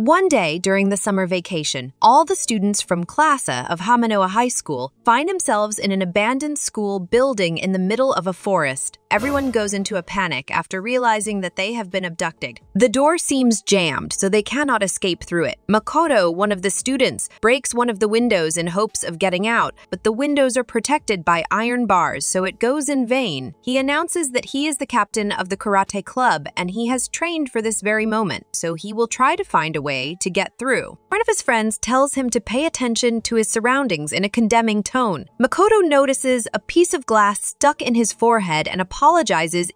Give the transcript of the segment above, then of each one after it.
One day during the summer vacation, all the students from Klasa of Hamanoa High School find themselves in an abandoned school building in the middle of a forest. Everyone goes into a panic after realizing that they have been abducted. The door seems jammed, so they cannot escape through it. Makoto, one of the students, breaks one of the windows in hopes of getting out, but the windows are protected by iron bars, so it goes in vain. He announces that he is the captain of the karate club and he has trained for this very moment, so he will try to find a way to get through. One of his friends tells him to pay attention to his surroundings in a condemning tone. Makoto notices a piece of glass stuck in his forehead and apologizes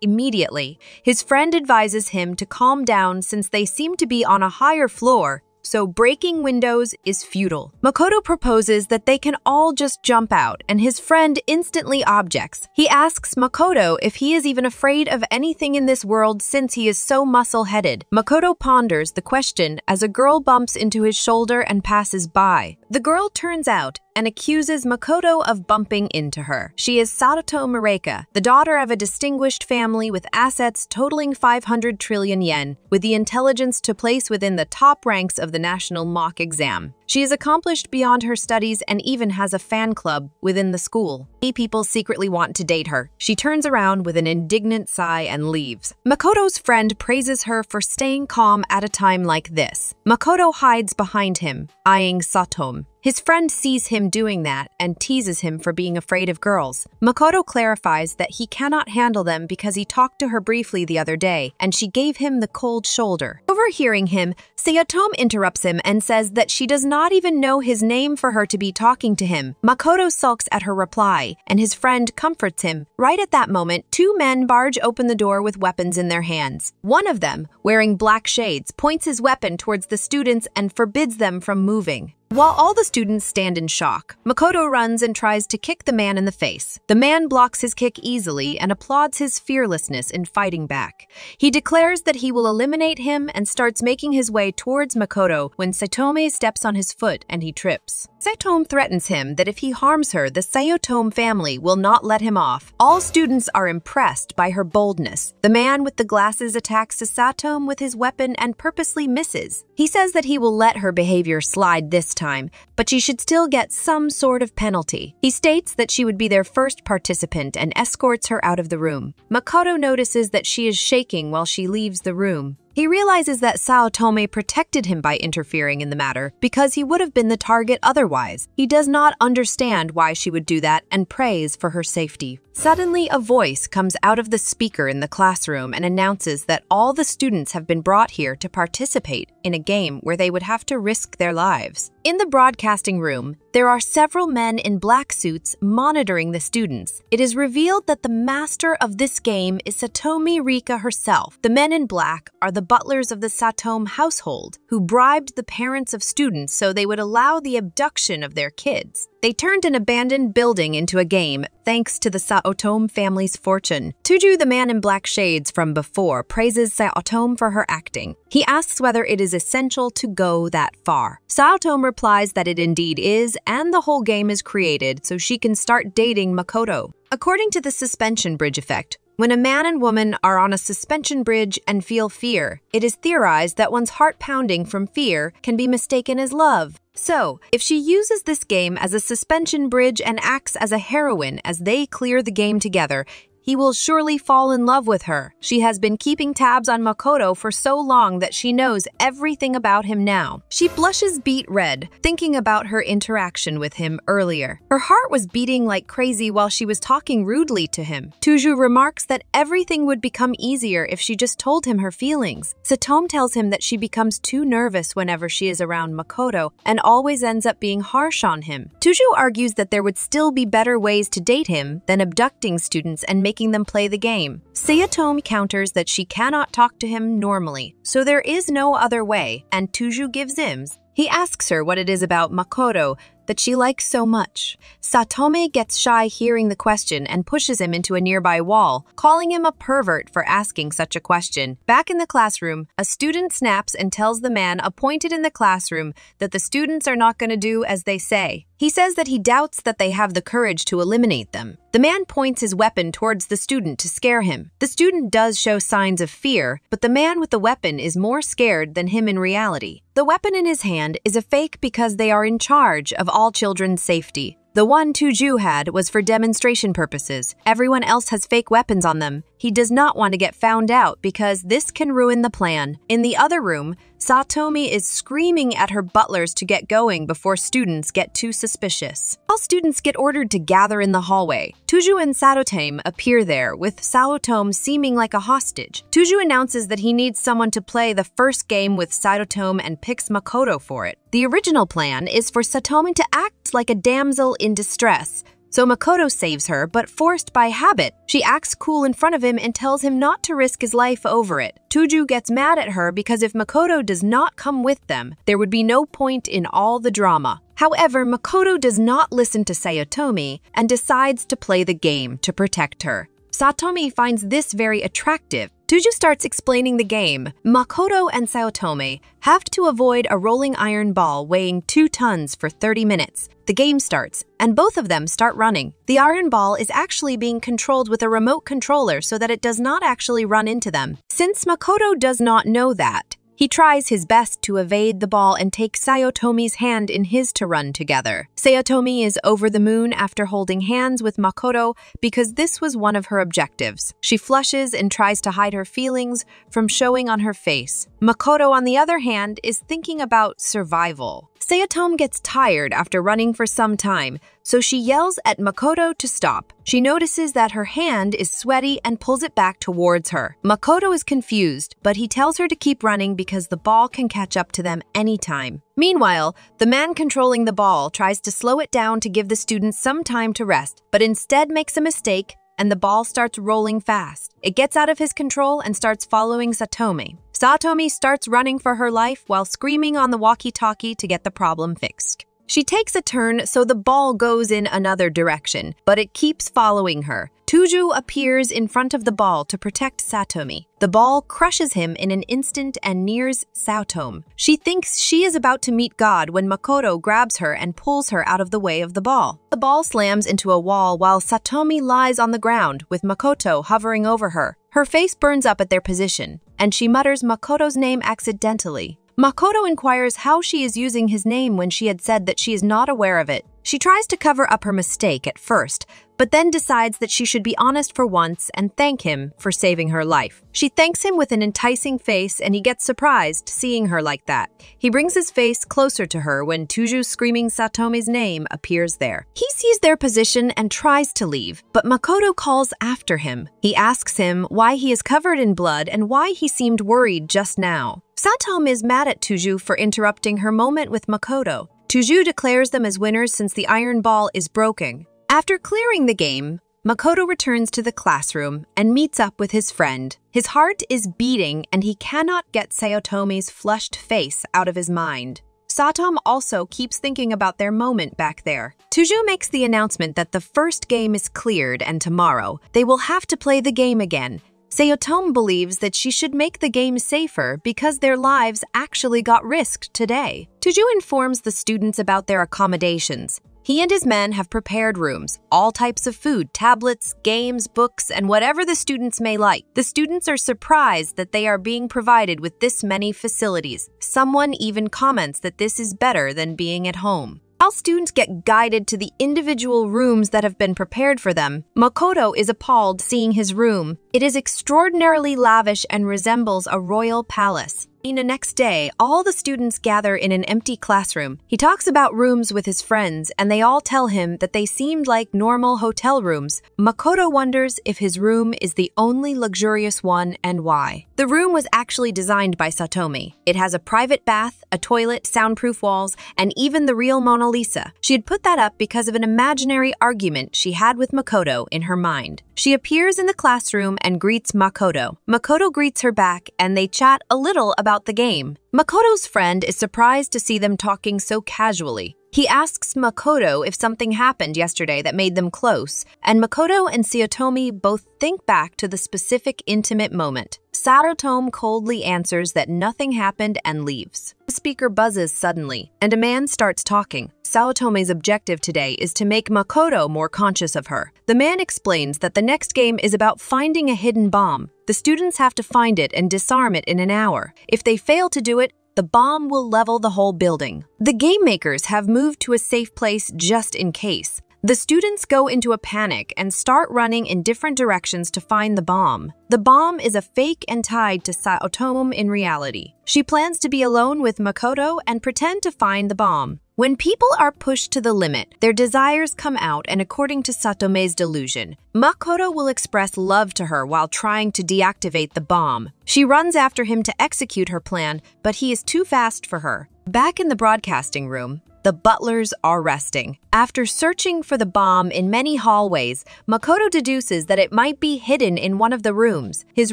immediately. His friend advises him to calm down since they seem to be on a higher floor so breaking windows is futile. Makoto proposes that they can all just jump out, and his friend instantly objects. He asks Makoto if he is even afraid of anything in this world since he is so muscle headed. Makoto ponders the question as a girl bumps into his shoulder and passes by. The girl turns out and accuses Makoto of bumping into her. She is Sato Mareka, the daughter of a distinguished family with assets totaling 500 trillion yen, with the intelligence to place within the top ranks of the national mock exam. She is accomplished beyond her studies and even has a fan club within the school. Many people secretly want to date her. She turns around with an indignant sigh and leaves. Makoto's friend praises her for staying calm at a time like this. Makoto hides behind him, eyeing Satom. His friend sees him doing that and teases him for being afraid of girls. Makoto clarifies that he cannot handle them because he talked to her briefly the other day and she gave him the cold shoulder. Overhearing him, Saotome interrupts him and says that she does not even know his name for her to be talking to him. Makoto sulks at her reply, and his friend comforts him. Right at that moment, two men barge open the door with weapons in their hands. One of them, wearing black shades, points his weapon towards the students and forbids them from moving. While all the students stand in shock, Makoto runs and tries to kick the man in the face. The man blocks his kick easily and applauds his fearlessness in fighting back. He declares that he will eliminate him and starts making his way towards Makoto when Saotome steps on his foot and he trips. Saotome threatens him that if he harms her, the Sayotome family will not let him off. All students are impressed by her boldness. The man with the glasses attacks Saotome with his weapon and purposely misses. He says that he will let her behavior slide this time, but she should still get some sort of penalty. He states that she would be their first participant and escorts her out of the room. Makoto notices that she is shaking while she leaves the room. He realizes that Saotome protected him by interfering in the matter because he would have been the target otherwise. He does not understand why she would do that and prays for her safety. Suddenly, a voice comes out of the speaker in the classroom and announces that all the students have been brought here to participate in a game where they would have to risk their lives. In the broadcasting room, there are several men in black suits monitoring the students. It is revealed that the master of this game is Satomi Rika herself. The men in black are the butlers of the Satome household, who bribed the parents of students so they would allow the abduction of their kids. They turned an abandoned building into a game thanks to the Saotome family's fortune. Tuju, the man in black shades from before, praises Saotome for her acting. He asks whether it is essential to go that far. Saotome replies that it indeed is, and the whole game is created so she can start dating Makoto. According to the suspension bridge effect, when a man and woman are on a suspension bridge and feel fear, it is theorized that one's heart pounding from fear can be mistaken as love. So, if she uses this game as a suspension bridge and acts as a heroine as they clear the game together, he will surely fall in love with her. She has been keeping tabs on Makoto for so long that she knows everything about him now. She blushes beet red, thinking about her interaction with him earlier. Her heart was beating like crazy while she was talking rudely to him. Tuju remarks that everything would become easier if she just told him her feelings. Satome tells him that she becomes too nervous whenever she is around Makoto and always ends up being harsh on him. Tuju argues that there would still be better ways to date him than abducting students and making making them play the game. Sayatome counters that she cannot talk to him normally, so there is no other way, and Tuju gives Ims. He asks her what it is about Makoto that she likes so much. Satome gets shy hearing the question and pushes him into a nearby wall, calling him a pervert for asking such a question. Back in the classroom, a student snaps and tells the man appointed in the classroom that the students are not going to do as they say. He says that he doubts that they have the courage to eliminate them. The man points his weapon towards the student to scare him. The student does show signs of fear, but the man with the weapon is more scared than him in reality. The weapon in his hand is a fake because they are in charge of all children's safety. The one Tuju had was for demonstration purposes. Everyone else has fake weapons on them. He does not want to get found out because this can ruin the plan. In the other room, Satomi is screaming at her butlers to get going before students get too suspicious. All students get ordered to gather in the hallway. Tuju and Saotome appear there, with Saotome seeming like a hostage. Tuju announces that he needs someone to play the first game with Saotome and picks Makoto for it. The original plan is for Satomi to act like a damsel in distress, so Makoto saves her, but forced by habit, she acts cool in front of him and tells him not to risk his life over it. Tuju gets mad at her because if Makoto does not come with them, there would be no point in all the drama. However, Makoto does not listen to Sayotomi and decides to play the game to protect her. Satomi finds this very attractive Tuju starts explaining the game. Makoto and Sayotome have to avoid a rolling iron ball weighing 2 tons for 30 minutes. The game starts, and both of them start running. The iron ball is actually being controlled with a remote controller so that it does not actually run into them. Since Makoto does not know that, he tries his best to evade the ball and take Sayotomi's hand in his to run together. Sayotomi is over the moon after holding hands with Makoto because this was one of her objectives. She flushes and tries to hide her feelings from showing on her face. Makoto, on the other hand, is thinking about survival. Sayatome gets tired after running for some time, so she yells at Makoto to stop. She notices that her hand is sweaty and pulls it back towards her. Makoto is confused, but he tells her to keep running because the ball can catch up to them anytime. Meanwhile, the man controlling the ball tries to slow it down to give the students some time to rest, but instead makes a mistake and the ball starts rolling fast. It gets out of his control and starts following Satomi. Satomi starts running for her life while screaming on the walkie-talkie to get the problem fixed. She takes a turn so the ball goes in another direction, but it keeps following her. Tuju appears in front of the ball to protect Satomi. The ball crushes him in an instant and nears Satome. She thinks she is about to meet God when Makoto grabs her and pulls her out of the way of the ball. The ball slams into a wall while Satomi lies on the ground with Makoto hovering over her. Her face burns up at their position, and she mutters Makoto's name accidentally. Makoto inquires how she is using his name when she had said that she is not aware of it. She tries to cover up her mistake at first, but then decides that she should be honest for once and thank him for saving her life. She thanks him with an enticing face and he gets surprised seeing her like that. He brings his face closer to her when Tuju screaming Satomi's name appears there. He sees their position and tries to leave, but Makoto calls after him. He asks him why he is covered in blood and why he seemed worried just now. Satom is mad at Tuju for interrupting her moment with Makoto. Tuju declares them as winners since the iron ball is broken. After clearing the game, Makoto returns to the classroom and meets up with his friend. His heart is beating and he cannot get Sayotomi's flushed face out of his mind. Satom also keeps thinking about their moment back there. Tuju makes the announcement that the first game is cleared and tomorrow they will have to play the game again. Sayotome believes that she should make the game safer because their lives actually got risked today. Tuju informs the students about their accommodations. He and his men have prepared rooms, all types of food, tablets, games, books, and whatever the students may like. The students are surprised that they are being provided with this many facilities. Someone even comments that this is better than being at home. While students get guided to the individual rooms that have been prepared for them, Makoto is appalled seeing his room. It is extraordinarily lavish and resembles a royal palace. The next day, all the students gather in an empty classroom. He talks about rooms with his friends, and they all tell him that they seemed like normal hotel rooms. Makoto wonders if his room is the only luxurious one and why. The room was actually designed by Satomi. It has a private bath, a toilet, soundproof walls, and even the real Mona Lisa. She had put that up because of an imaginary argument she had with Makoto in her mind. She appears in the classroom and greets Makoto. Makoto greets her back, and they chat a little about about the game. Makoto's friend is surprised to see them talking so casually. He asks Makoto if something happened yesterday that made them close, and Makoto and Sayotomi both think back to the specific intimate moment. Saotome coldly answers that nothing happened and leaves. The speaker buzzes suddenly, and a man starts talking. Saotome's objective today is to make Makoto more conscious of her. The man explains that the next game is about finding a hidden bomb. The students have to find it and disarm it in an hour. If they fail to do it, the bomb will level the whole building. The game makers have moved to a safe place just in case. The students go into a panic and start running in different directions to find the bomb. The bomb is a fake and tied to Saotome in reality. She plans to be alone with Makoto and pretend to find the bomb. When people are pushed to the limit, their desires come out, and according to Satome's delusion, Makoto will express love to her while trying to deactivate the bomb. She runs after him to execute her plan, but he is too fast for her. Back in the broadcasting room, the butlers are resting. After searching for the bomb in many hallways, Makoto deduces that it might be hidden in one of the rooms. His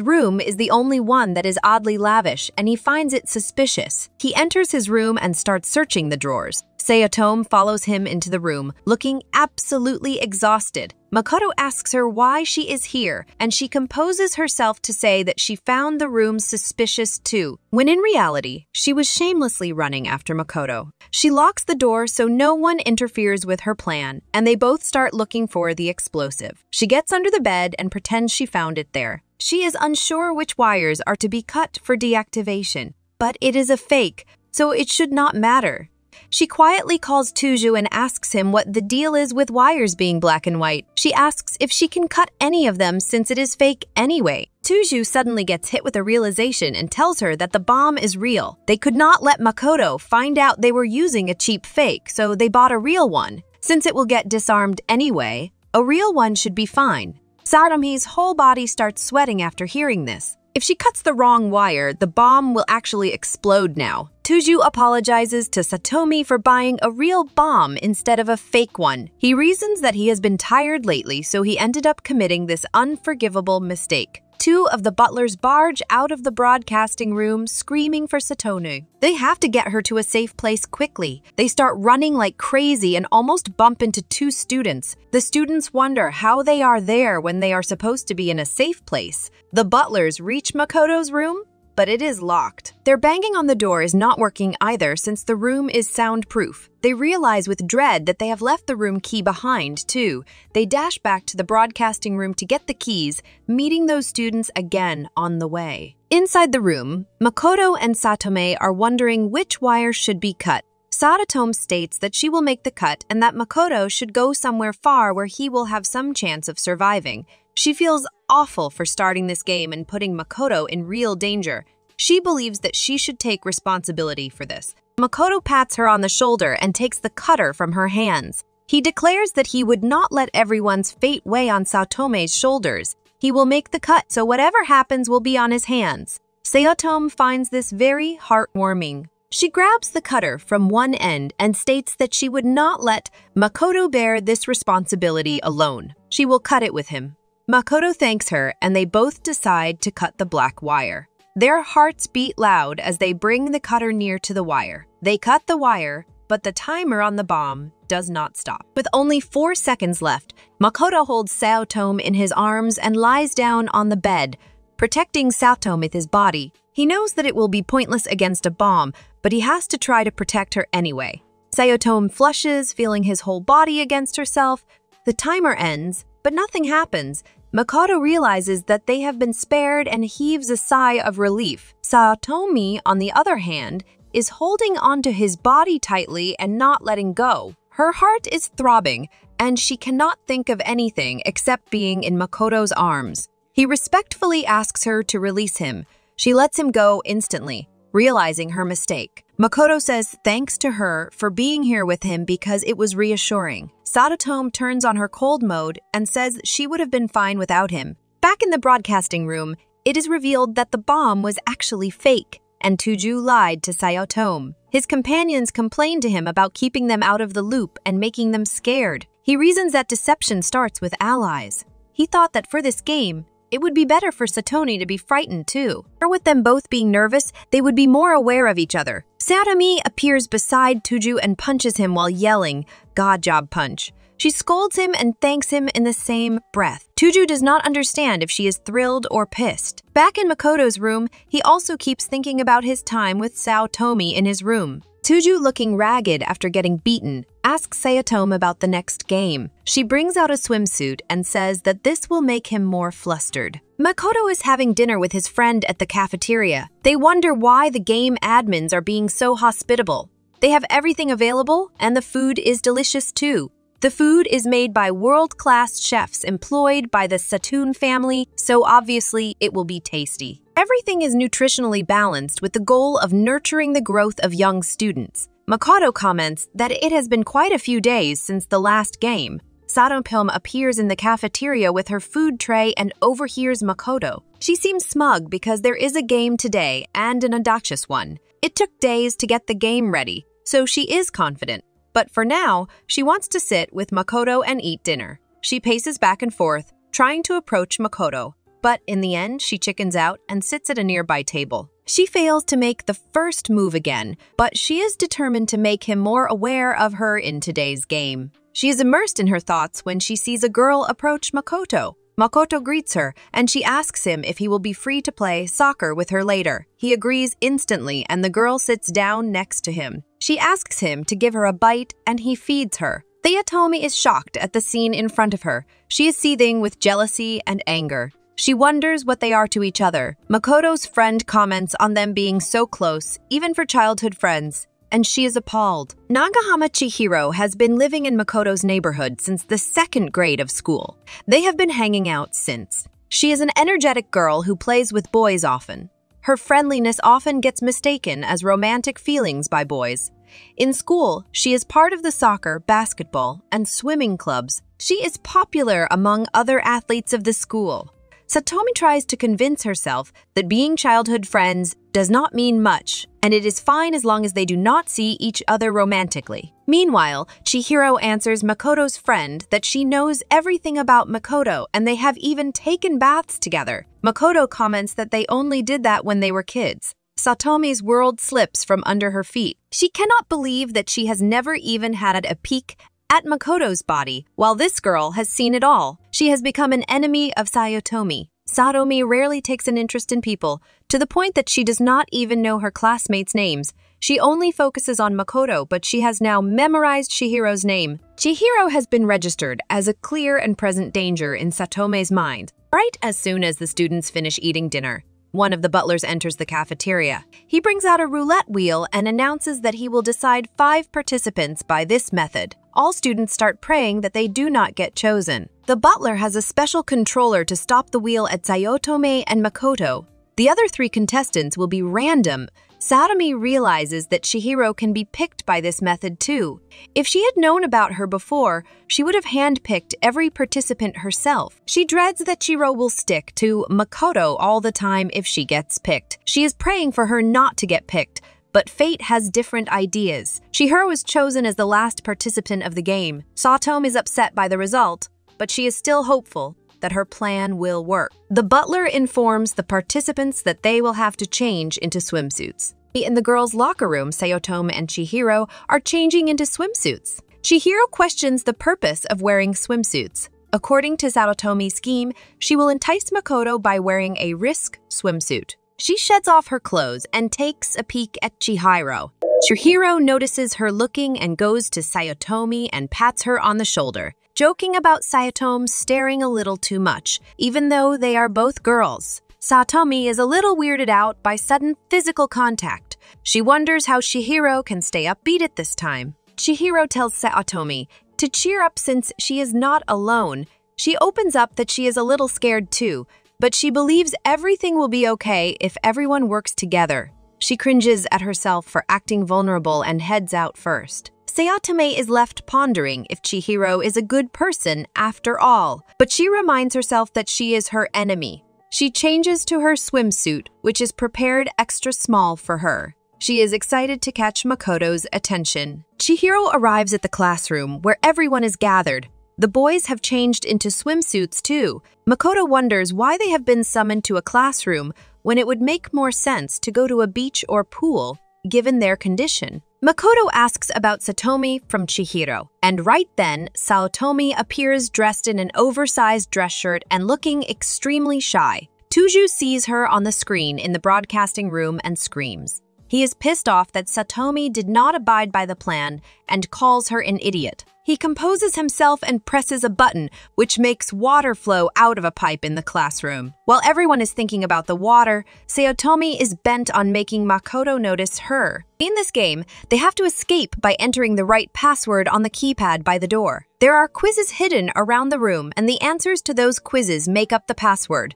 room is the only one that is oddly lavish, and he finds it suspicious. He enters his room and starts searching the drawers. Sayotome follows him into the room, looking absolutely exhausted. Makoto asks her why she is here, and she composes herself to say that she found the room suspicious too, when in reality, she was shamelessly running after Makoto. She locks the door so no one interferes with her plan, and they both start looking for the explosive. She gets under the bed and pretends she found it there. She is unsure which wires are to be cut for deactivation, but it is a fake, so it should not matter. She quietly calls Tuju and asks him what the deal is with wires being black and white. She asks if she can cut any of them since it is fake anyway. Tuju suddenly gets hit with a realization and tells her that the bomb is real. They could not let Makoto find out they were using a cheap fake, so they bought a real one. Since it will get disarmed anyway, a real one should be fine. Satome's whole body starts sweating after hearing this. If she cuts the wrong wire, the bomb will actually explode now. Tuju apologizes to Satomi for buying a real bomb instead of a fake one. He reasons that he has been tired lately, so he ended up committing this unforgivable mistake. Two of the butlers barge out of the broadcasting room screaming for Satonu. They have to get her to a safe place quickly. They start running like crazy and almost bump into two students. The students wonder how they are there when they are supposed to be in a safe place. The butlers reach Makoto's room but it is locked. Their banging on the door is not working either since the room is soundproof. They realize with dread that they have left the room key behind, too. They dash back to the broadcasting room to get the keys, meeting those students again on the way. Inside the room, Makoto and Satome are wondering which wire should be cut. Saotome states that she will make the cut and that Makoto should go somewhere far where he will have some chance of surviving. She feels awful for starting this game and putting Makoto in real danger. She believes that she should take responsibility for this. Makoto pats her on the shoulder and takes the cutter from her hands. He declares that he would not let everyone's fate weigh on Saotome's shoulders. He will make the cut, so whatever happens will be on his hands. Sayotome finds this very heartwarming. She grabs the cutter from one end and states that she would not let Makoto bear this responsibility alone. She will cut it with him. Makoto thanks her, and they both decide to cut the black wire. Their hearts beat loud as they bring the cutter near to the wire. They cut the wire, but the timer on the bomb does not stop. With only four seconds left, Makoto holds Saotome in his arms and lies down on the bed, protecting Saotome with his body. He knows that it will be pointless against a bomb, but he has to try to protect her anyway. Sayotome flushes, feeling his whole body against herself. The timer ends, but nothing happens. Makoto realizes that they have been spared and heaves a sigh of relief. Saotome, on the other hand, is holding onto his body tightly and not letting go. Her heart is throbbing, and she cannot think of anything except being in Makoto's arms. He respectfully asks her to release him. She lets him go instantly, realizing her mistake. Makoto says thanks to her for being here with him because it was reassuring. Saotome turns on her cold mode and says she would have been fine without him. Back in the broadcasting room, it is revealed that the bomb was actually fake, and Tuju lied to Sayotome. His companions complain to him about keeping them out of the loop and making them scared. He reasons that deception starts with allies. He thought that for this game, it would be better for Satoni to be frightened too. Or with them both being nervous, they would be more aware of each other. Satami appears beside Tuju and punches him while yelling, God job punch. She scolds him and thanks him in the same breath. Tuju does not understand if she is thrilled or pissed. Back in Makoto's room, he also keeps thinking about his time with Saotome in his room. Tuju, looking ragged after getting beaten, asks Sayatome about the next game. She brings out a swimsuit and says that this will make him more flustered. Makoto is having dinner with his friend at the cafeteria. They wonder why the game admins are being so hospitable. They have everything available, and the food is delicious too. The food is made by world class chefs employed by the Saotome family, so obviously it will be tasty. Everything is nutritionally balanced with the goal of nurturing the growth of young students. Makoto comments that it has been quite a few days since the last game. Sayotome appears in the cafeteria with her food tray and overhears Makoto. She seems smug because there is a game today and an audacious one. It took days to get the game ready, so she is confident. But for now, she wants to sit with Makoto and eat dinner. She paces back and forth, trying to approach Makoto, but in the end, she chickens out and sits at a nearby table. She fails to make the first move again, but she is determined to make him more aware of her in today's game. She is immersed in her thoughts when she sees a girl approach Makoto. Makoto greets her, and she asks him if he will be free to play soccer with her later. He agrees instantly, and the girl sits down next to him. She asks him to give her a bite, and he feeds her. Sayotome is shocked at the scene in front of her. She is seething with jealousy and anger. She wonders what they are to each other. Makoto's friend comments on them being so close, even for childhood friends, and she is appalled. Nagahama Chihiro has been living in Makoto's neighborhood since the second grade of school. They have been hanging out since. She is an energetic girl who plays with boys often. Her friendliness often gets mistaken as romantic feelings by boys. In school, she is part of the soccer, basketball, and swimming clubs. She is popular among other athletes of the school. Satomi tries to convince herself that being childhood friends does not mean much, and it is fine as long as they do not see each other romantically. Meanwhile, Chihiro answers Makoto's friend that she knows everything about Makoto and they have even taken baths together. Makoto comments that they only did that when they were kids. Satomi's world slips from under her feet. She cannot believe that she has never even had a peek at Makoto's body, while this girl has seen it all. She has become an enemy of Sayotome. Sayotome rarely takes an interest in people, to the point that she does not even know her classmates' names. She only focuses on Makoto, but she has now memorized Chihiro's name. Chihiro has been registered as a clear and present danger in Satome's mind. Right as soon as the students finish eating dinner, one of the butlers enters the cafeteria. He brings out a roulette wheel and announces that he will decide five participants by this method all students start praying that they do not get chosen. The butler has a special controller to stop the wheel at Sayotome and Makoto. The other three contestants will be random. Sayotome realizes that Chihiro can be picked by this method too. If she had known about her before, she would have handpicked every participant herself. She dreads that Chihiro will stick to Makoto all the time if she gets picked. She is praying for her not to get picked, but fate has different ideas. Chihiro was chosen as the last participant of the game. Sayotome is upset by the result, but she is still hopeful that her plan will work. The butler informs the participants that they will have to change into swimsuits. In the girls' locker room, Sayotome and Chihiro are changing into swimsuits. Chihiro questions the purpose of wearing swimsuits. According to Sayatome's scheme, she will entice Makoto by wearing a risk swimsuit. She sheds off her clothes and takes a peek at Chihiro. Chihiro notices her looking and goes to Sayotome and pats her on the shoulder, joking about Sayotome staring a little too much, even though they are both girls. Satomi is a little weirded out by sudden physical contact. She wonders how Chihiro can stay upbeat at this time. Chihiro tells Sayotome to cheer up since she is not alone. She opens up that she is a little scared too, but she believes everything will be okay if everyone works together. She cringes at herself for acting vulnerable and heads out first. Sayotome is left pondering if Chihiro is a good person after all, but she reminds herself that she is her enemy. She changes to her swimsuit, which is prepared extra small for her. She is excited to catch Makoto's attention. Chihiro arrives at the classroom where everyone is gathered, the boys have changed into swimsuits too. Makoto wonders why they have been summoned to a classroom when it would make more sense to go to a beach or pool, given their condition. Makoto asks about Satomi from Chihiro, and right then, Sayotome appears dressed in an oversized dress shirt and looking extremely shy. Tuju sees her on the screen in the broadcasting room and screams. He is pissed off that Satomi did not abide by the plan and calls her an idiot. He composes himself and presses a button, which makes water flow out of a pipe in the classroom. While everyone is thinking about the water, Sayotomi is bent on making Makoto notice her. In this game, they have to escape by entering the right password on the keypad by the door. There are quizzes hidden around the room, and the answers to those quizzes make up the password.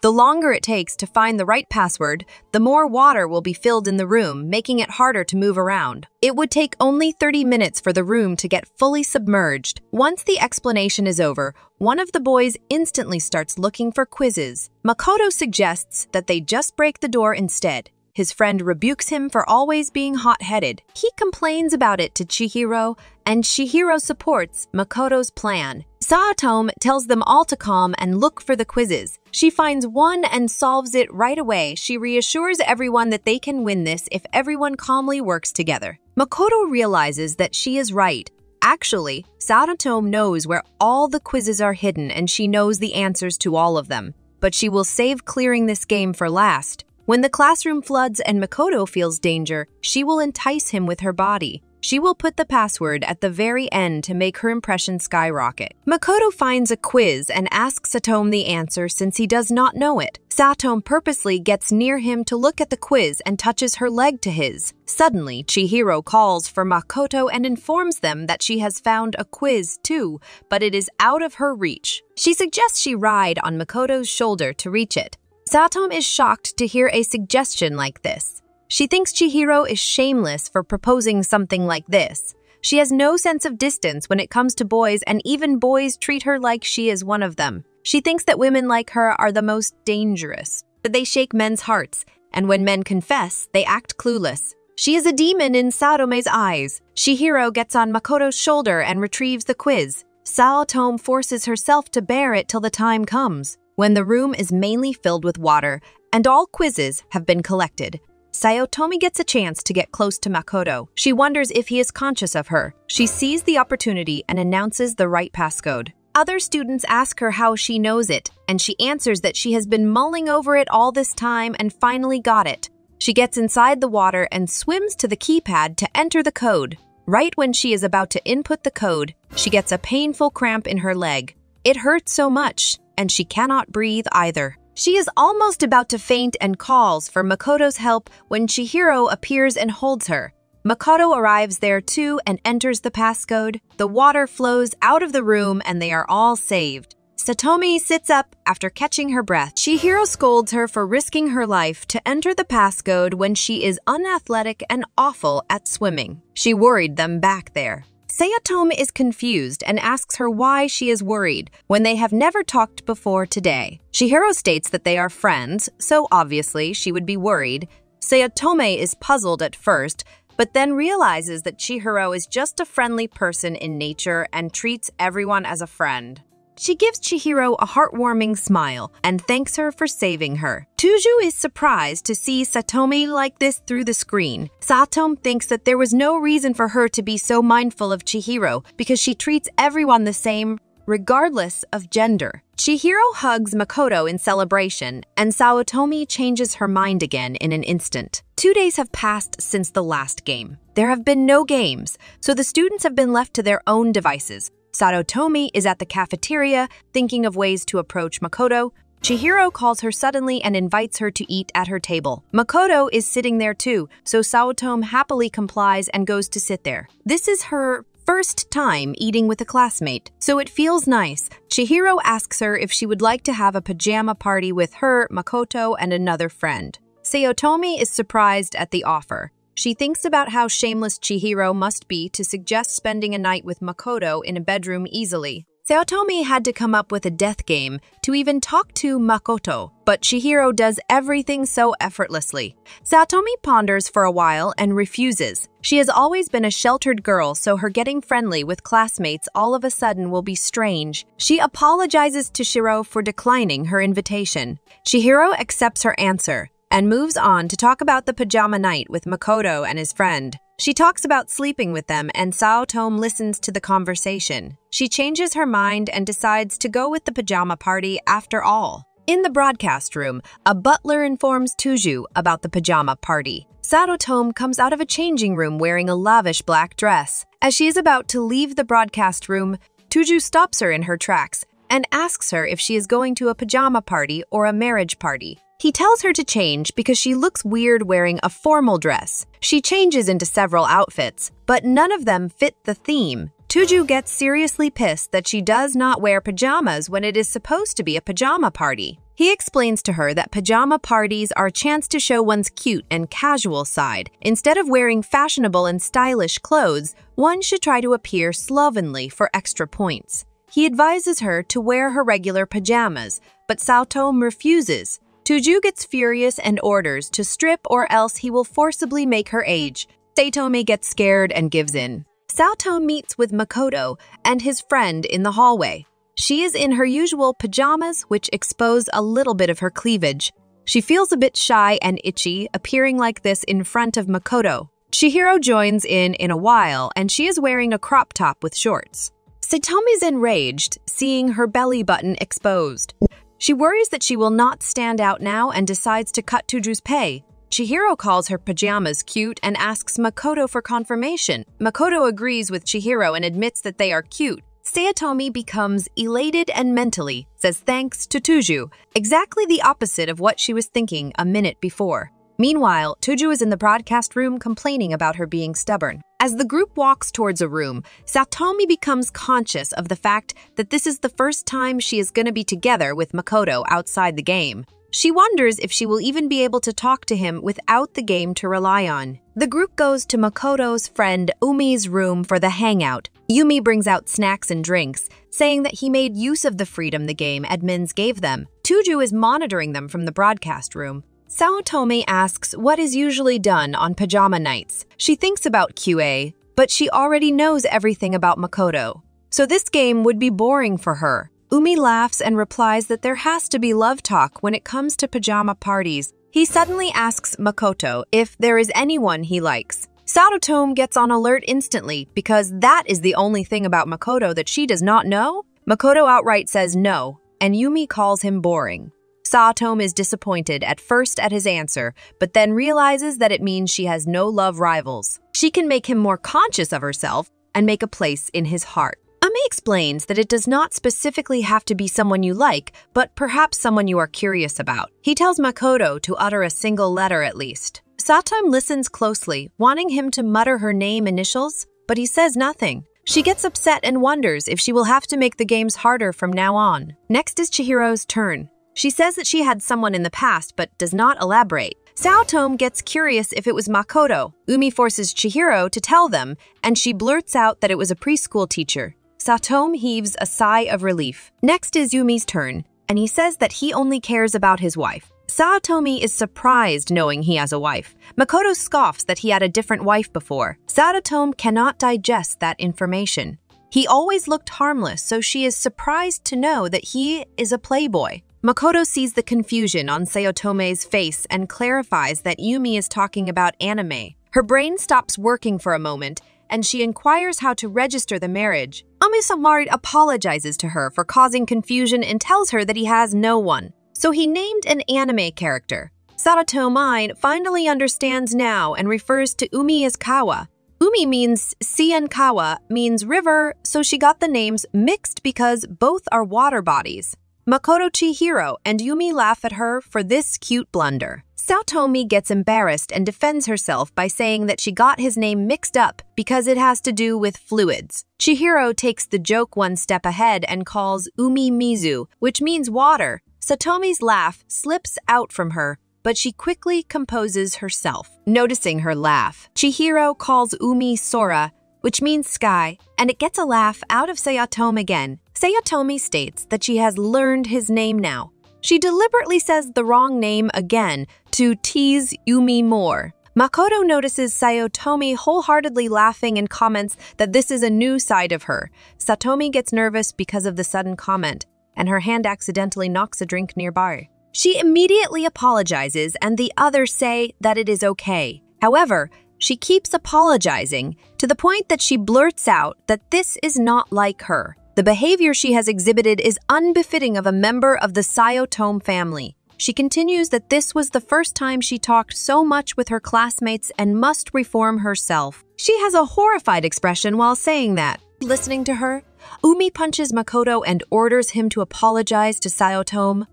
The longer it takes to find the right password, the more water will be filled in the room, making it harder to move around. It would take only 30 minutes for the room to get fully submerged. Once the explanation is over, one of the boys instantly starts looking for quizzes. Makoto suggests that they just break the door instead. His friend rebukes him for always being hot headed. He complains about it to Chihiro, and Chihiro supports Makoto's plan. Saotome tells them all to calm and look for the quizzes. She finds one and solves it right away. She reassures everyone that they can win this if everyone calmly works together. Makoto realizes that she is right. Actually, Saotome knows where all the quizzes are hidden and she knows the answers to all of them. But she will save clearing this game for last. When the classroom floods and Makoto feels danger, she will entice him with her body. She will put the password at the very end to make her impression skyrocket. Makoto finds a quiz and asks Satome the answer since he does not know it. Satome purposely gets near him to look at the quiz and touches her leg to his. Suddenly, Chihiro calls for Makoto and informs them that she has found a quiz too, but it is out of her reach. She suggests she ride on Makoto's shoulder to reach it. Satome is shocked to hear a suggestion like this. She thinks Chihiro is shameless for proposing something like this. She has no sense of distance when it comes to boys, and even boys treat her like she is one of them. She thinks that women like her are the most dangerous, but they shake men's hearts, and when men confess, they act clueless. She is a demon in Satome's eyes. Chihiro gets on Makoto's shoulder and retrieves the quiz. Saotome forces herself to bear it till the time comes when the room is mainly filled with water and all quizzes have been collected. Sayotomi gets a chance to get close to Makoto. She wonders if he is conscious of her. She sees the opportunity and announces the right passcode. Other students ask her how she knows it, and she answers that she has been mulling over it all this time and finally got it. She gets inside the water and swims to the keypad to enter the code. Right when she is about to input the code, she gets a painful cramp in her leg. It hurts so much and she cannot breathe either. She is almost about to faint and calls for Makoto's help when Chihiro appears and holds her. Makoto arrives there too and enters the passcode. The water flows out of the room and they are all saved. Satomi sits up after catching her breath. Chihiro scolds her for risking her life to enter the passcode when she is unathletic and awful at swimming. She worried them back there. Sayatome is confused and asks her why she is worried when they have never talked before today. Chihiro states that they are friends, so obviously she would be worried. Sayatome is puzzled at first, but then realizes that Chihiro is just a friendly person in nature and treats everyone as a friend. She gives Chihiro a heartwarming smile and thanks her for saving her. Tuju is surprised to see Satomi like this through the screen. Satomi thinks that there was no reason for her to be so mindful of Chihiro because she treats everyone the same regardless of gender. Chihiro hugs Makoto in celebration, and Saotomi changes her mind again in an instant. Two days have passed since the last game. There have been no games, so the students have been left to their own devices, Saotomi is at the cafeteria, thinking of ways to approach Makoto. Chihiro calls her suddenly and invites her to eat at her table. Makoto is sitting there too, so Saotome happily complies and goes to sit there. This is her first time eating with a classmate, so it feels nice. Chihiro asks her if she would like to have a pajama party with her, Makoto, and another friend. Saotomi is surprised at the offer. She thinks about how shameless Chihiro must be to suggest spending a night with Makoto in a bedroom easily. Saotomi had to come up with a death game to even talk to Makoto, but Chihiro does everything so effortlessly. Saotomi ponders for a while and refuses. She has always been a sheltered girl, so her getting friendly with classmates all of a sudden will be strange. She apologizes to Shiro for declining her invitation. Chihiro accepts her answer, and moves on to talk about the pajama night with Makoto and his friend. She talks about sleeping with them, and Saotome listens to the conversation. She changes her mind and decides to go with the pajama party after all. In the broadcast room, a butler informs Tuju about the pajama party. Saotome comes out of a changing room wearing a lavish black dress. As she is about to leave the broadcast room, Tuju stops her in her tracks and asks her if she is going to a pajama party or a marriage party. He tells her to change because she looks weird wearing a formal dress. She changes into several outfits, but none of them fit the theme. Tuju gets seriously pissed that she does not wear pajamas when it is supposed to be a pajama party. He explains to her that pajama parties are a chance to show one's cute and casual side. Instead of wearing fashionable and stylish clothes, one should try to appear slovenly for extra points. He advises her to wear her regular pajamas, but Saotome refuses. Tuju gets furious and orders to strip or else he will forcibly make her age. Saotome gets scared and gives in. Saotome meets with Makoto and his friend in the hallway. She is in her usual pajamas, which expose a little bit of her cleavage. She feels a bit shy and itchy, appearing like this in front of Makoto. Chihiro joins in in a while, and she is wearing a crop top with shorts. Satomi's enraged, seeing her belly button exposed. She worries that she will not stand out now and decides to cut Tuju's pay. Chihiro calls her pajamas cute and asks Makoto for confirmation. Makoto agrees with Chihiro and admits that they are cute. Saotome becomes elated and mentally says thanks to Tuju, exactly the opposite of what she was thinking a minute before. Meanwhile, Tuju is in the broadcast room complaining about her being stubborn. As the group walks towards a room, Satomi becomes conscious of the fact that this is the first time she is going to be together with Makoto outside the game. She wonders if she will even be able to talk to him without the game to rely on. The group goes to Makoto's friend Umi's room for the hangout. Umi brings out snacks and drinks, saying that he made use of the freedom the game admins gave them. Tuju is monitoring them from the broadcast room. Saotome asks what is usually done on pajama nights. She thinks about QA, but she already knows everything about Makoto. So this game would be boring for her. Umi laughs and replies that there has to be love talk when it comes to pajama parties. He suddenly asks Makoto if there is anyone he likes. Saotome gets on alert instantly because that is the only thing about Makoto that she does not know. Makoto outright says no, and Umi calls him boring. Saotome is disappointed at first at his answer, but then realizes that it means she has no love rivals. She can make him more conscious of herself and make a place in his heart. Umi explains that it does not specifically have to be someone you like, but perhaps someone you are curious about. He tells Makoto to utter a single letter at least. Saotome listens closely, wanting him to mutter her name initials, but he says nothing. She gets upset and wonders if she will have to make the games harder from now on. Next is Chihiro's turn. She says that she had someone in the past, but does not elaborate. Saotome gets curious if it was Makoto. Umi forces Chihiro to tell them, and she blurts out that it was a preschool teacher. Saotome heaves a sigh of relief. Next is Umi's turn, and he says that he only cares about his wife. Saotome is surprised knowing he has a wife. Makoto scoffs that he had a different wife before. Saotome cannot digest that information. He always looked harmless, so she is surprised to know that he is a playboy. Makoto sees the confusion on Saotome's face and clarifies that Umi is talking about anime. Her brain stops working for a moment, and she inquires how to register the marriage. Amisamari apologizes to her for causing confusion and tells her that he has no one. So he named an anime character. Saotome finally understands now and refers to Umi as Kawa. Umi means sea and Kawa means river, so she got the names mixed because both are water bodies. Makoto Chihiro and Umi laugh at her for this cute blunder. Saotome gets embarrassed and defends herself by saying that she got his name mixed up because it has to do with fluids. Chihiro takes the joke one step ahead and calls Umi Mizu, which means water. Satomi's laugh slips out from her, but she quickly composes herself. Noticing her laugh, Chihiro calls Umi Sora, which means sky, and it gets a laugh out of Saotome again. Saotome states that she has learned his name now, she deliberately says the wrong name again to tease Umi more. Makoto notices Saotome wholeheartedly laughing and comments that this is a new side of her. Satomi gets nervous because of the sudden comment, and her hand accidentally knocks a drink nearby. She immediately apologizes, and the others say that it is okay. However, she keeps apologizing to the point that she blurts out that this is not like her. The behavior she has exhibited is unbefitting of a member of the Sayotome family. She continues that this was the first time she talked so much with her classmates and must reform herself. She has a horrified expression while saying that. Listening to her, Umi punches Makoto and orders him to apologize to Sayotome.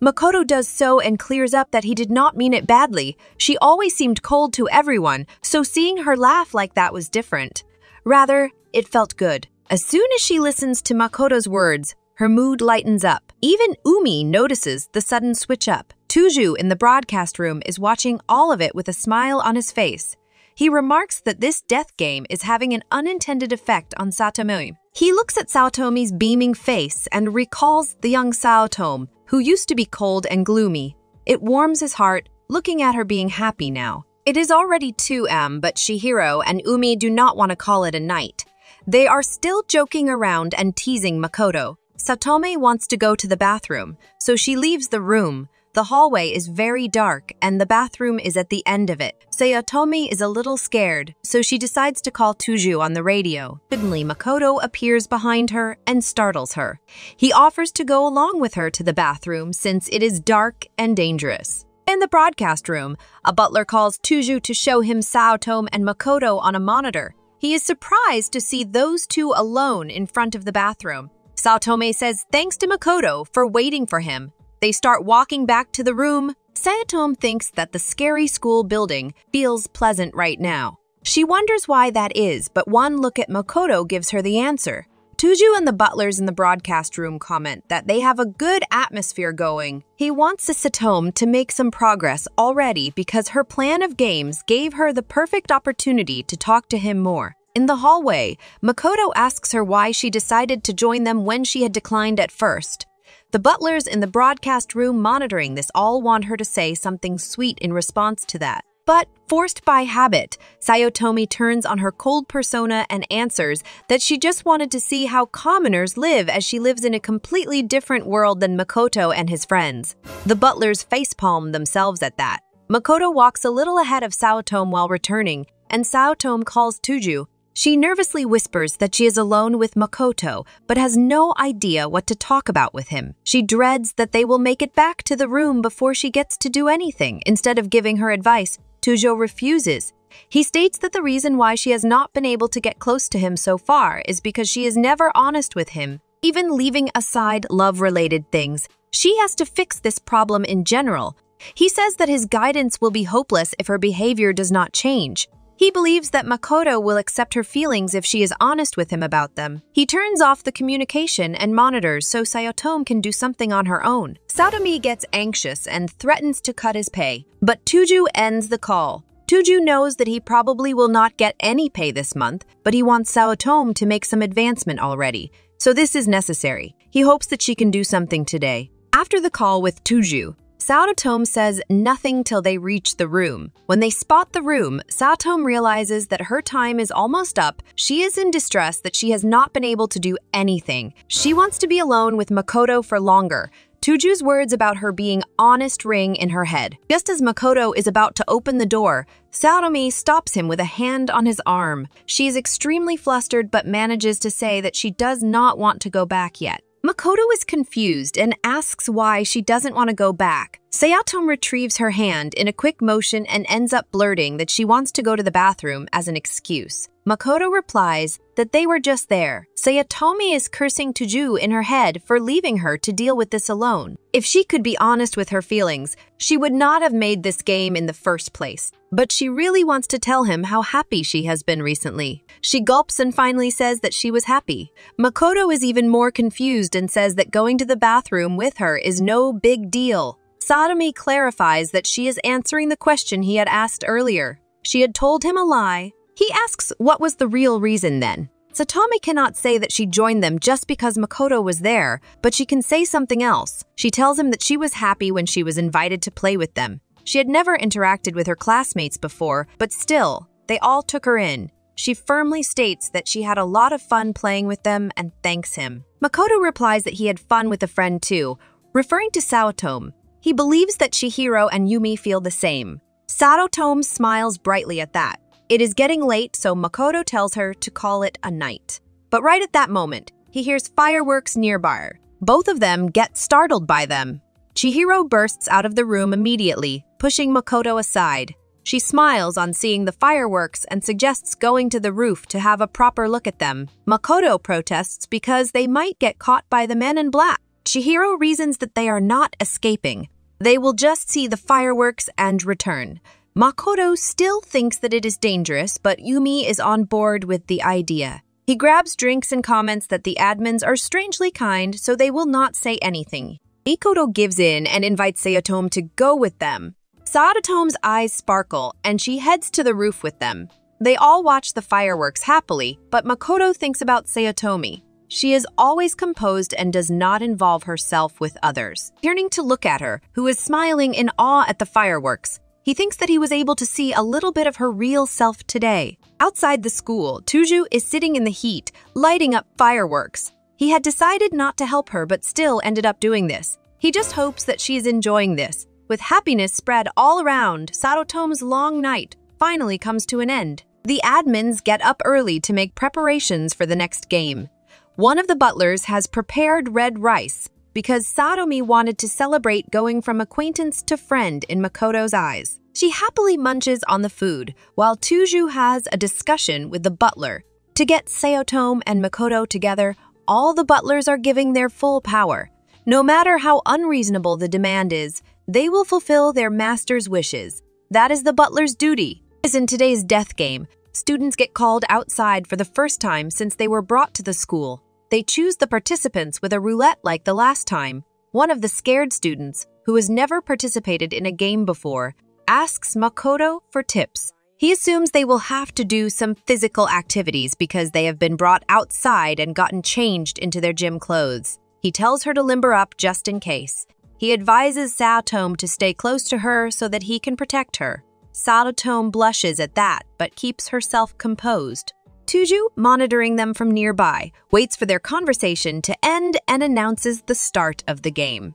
Makoto does so and clears up that he did not mean it badly. She always seemed cold to everyone, so seeing her laugh like that was different. Rather, it felt good. As soon as she listens to Makoto's words, her mood lightens up. Even Umi notices the sudden switch up. Tuju in the broadcast room is watching all of it with a smile on his face. He remarks that this death game is having an unintended effect on Satomi. He looks at Saotomi's beaming face and recalls the young Saotome, who used to be cold and gloomy. It warms his heart, looking at her being happy now. It is already 2am, but Chihiro and Umi do not want to call it a night. They are still joking around and teasing Makoto. Saotome wants to go to the bathroom, so she leaves the room. The hallway is very dark and the bathroom is at the end of it. Saotome is a little scared, so she decides to call Tuju on the radio. Suddenly, Makoto appears behind her and startles her. He offers to go along with her to the bathroom since it is dark and dangerous. In the broadcast room, a butler calls Tuju to show him Saotome and Makoto on a monitor. He is surprised to see those two alone in front of the bathroom. Saotome says thanks to Makoto for waiting for him they start walking back to the room. Saotome thinks that the scary school building feels pleasant right now. She wonders why that is, but one look at Makoto gives her the answer. Tuju and the butlers in the broadcast room comment that they have a good atmosphere going. He wants Saotome to make some progress already because her plan of games gave her the perfect opportunity to talk to him more. In the hallway, Makoto asks her why she decided to join them when she had declined at first. The butlers in the broadcast room monitoring this all want her to say something sweet in response to that. But, forced by habit, Saotome turns on her cold persona and answers that she just wanted to see how commoners live as she lives in a completely different world than Makoto and his friends. The butlers facepalm themselves at that. Makoto walks a little ahead of Saotome while returning, and Saotome calls Tuju, she nervously whispers that she is alone with Makoto, but has no idea what to talk about with him. She dreads that they will make it back to the room before she gets to do anything. Instead of giving her advice, Tuju refuses. He states that the reason why she has not been able to get close to him so far is because she is never honest with him. Even leaving aside love-related things, she has to fix this problem in general. He says that his guidance will be hopeless if her behavior does not change. He believes that Makoto will accept her feelings if she is honest with him about them. He turns off the communication and monitors so Saotome can do something on her own. Saotome gets anxious and threatens to cut his pay, but Tuju ends the call. Tuju knows that he probably will not get any pay this month, but he wants Saotome to make some advancement already, so this is necessary. He hopes that she can do something today. After the call with Tuju, Saotome says nothing till they reach the room. When they spot the room, Saotome realizes that her time is almost up. She is in distress that she has not been able to do anything. She wants to be alone with Makoto for longer. Tuju's words about her being honest ring in her head. Just as Makoto is about to open the door, Saotome stops him with a hand on his arm. She is extremely flustered but manages to say that she does not want to go back yet. Makoto is confused and asks why she doesn't want to go back. Saotome retrieves her hand in a quick motion and ends up blurting that she wants to go to the bathroom as an excuse. Makoto replies that they were just there. Saotome is cursing Tuju in her head for leaving her to deal with this alone. If she could be honest with her feelings, she would not have made this game in the first place. But she really wants to tell him how happy she has been recently. She gulps and finally says that she was happy. Makoto is even more confused and says that going to the bathroom with her is no big deal. Saotome clarifies that she is answering the question he had asked earlier. She had told him a lie. He asks what was the real reason then. Saotome cannot say that she joined them just because Makoto was there, but she can say something else. She tells him that she was happy when she was invited to play with them. She had never interacted with her classmates before, but still, they all took her in. She firmly states that she had a lot of fun playing with them and thanks him. Makoto replies that he had fun with a friend too, referring to Saotome. He believes that Chihiro and Umi feel the same. Saotome smiles brightly at that. It is getting late, so Makoto tells her to call it a night. But right at that moment, he hears fireworks nearby. Both of them get startled by them. Chihiro bursts out of the room immediately, pushing Makoto aside. She smiles on seeing the fireworks and suggests going to the roof to have a proper look at them. Makoto protests because they might get caught by the men in black. Chihiro reasons that they are not escaping. They will just see the fireworks and return. Makoto still thinks that it is dangerous, but Umi is on board with the idea. He grabs drinks and comments that the admins are strangely kind, so they will not say anything. Makoto gives in and invites Saotome to go with them. Saotome's eyes sparkle, and she heads to the roof with them. They all watch the fireworks happily, but Makoto thinks about Saotome. She is always composed and does not involve herself with others. Turning to look at her, who is smiling in awe at the fireworks, he thinks that he was able to see a little bit of her real self today. Outside the school, Tuju is sitting in the heat, lighting up fireworks. He had decided not to help her, but still ended up doing this. He just hopes that she is enjoying this. With happiness spread all around, Saotome's long night finally comes to an end. The admins get up early to make preparations for the next game. One of the butlers has prepared red rice, because Saotome wanted to celebrate going from acquaintance to friend in Makoto's eyes. She happily munches on the food, while Tuju has a discussion with the butler. To get Saotome and Makoto together, all the butlers are giving their full power. No matter how unreasonable the demand is, they will fulfill their master's wishes. That is the butler's duty. As in today's death game, students get called outside for the first time since they were brought to the school. They choose the participants with a roulette like the last time. One of the scared students, who has never participated in a game before, asks Makoto for tips. He assumes they will have to do some physical activities because they have been brought outside and gotten changed into their gym clothes. He tells her to limber up just in case. He advises Saotome to stay close to her so that he can protect her. Saotome blushes at that, but keeps herself composed. Tuju, monitoring them from nearby, waits for their conversation to end and announces the start of the game.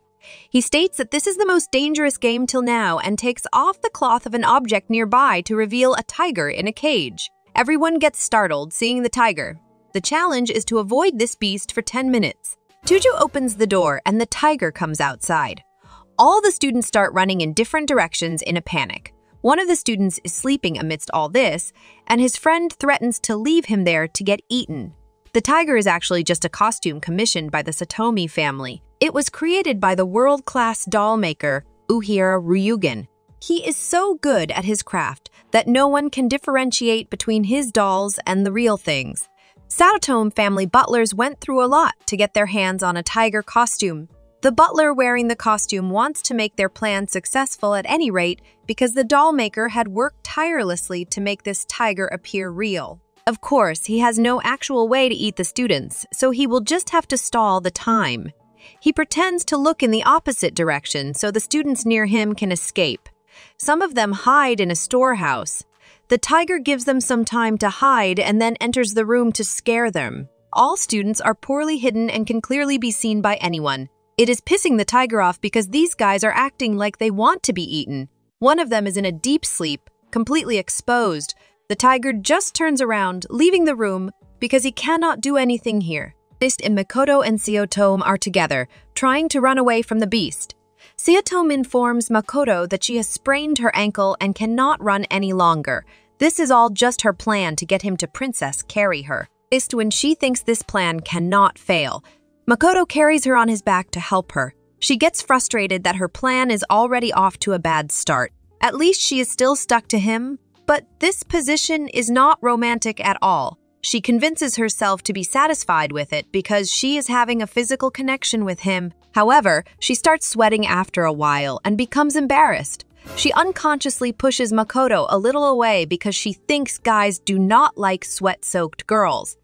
He states that this is the most dangerous game till now and takes off the cloth of an object nearby to reveal a tiger in a cage. Everyone gets startled seeing the tiger. The challenge is to avoid this beast for 10 minutes. Tuju opens the door and the tiger comes outside. All the students start running in different directions in a panic. One of the students is sleeping amidst all this, and his friend threatens to leave him there to get eaten. The tiger is actually just a costume commissioned by the Saotome family. It was created by the world-class doll maker, Uhira Ryugen. He is so good at his craft that no one can differentiate between his dolls and the real things. Saotome family butlers went through a lot to get their hands on a tiger costume, the butler wearing the costume wants to make their plan successful at any rate because the doll maker had worked tirelessly to make this tiger appear real. Of course, he has no actual way to eat the students, so he will just have to stall the time. He pretends to look in the opposite direction so the students near him can escape. Some of them hide in a storehouse. The tiger gives them some time to hide and then enters the room to scare them. All students are poorly hidden and can clearly be seen by anyone. It is pissing the tiger off because these guys are acting like they want to be eaten. One of them is in a deep sleep, completely exposed. The tiger just turns around, leaving the room because he cannot do anything here. Beast and Makoto and Saotome are together, trying to run away from the beast. Saotome informs Makoto that she has sprained her ankle and cannot run any longer. This is all just her plan to get him to Princess carry her. Ist when she thinks this plan cannot fail. Makoto carries her on his back to help her. She gets frustrated that her plan is already off to a bad start. At least she is still stuck to him, but this position is not romantic at all. She convinces herself to be satisfied with it because she is having a physical connection with him. However, she starts sweating after a while and becomes embarrassed. She unconsciously pushes Makoto a little away because she thinks guys do not like sweat soaked girls.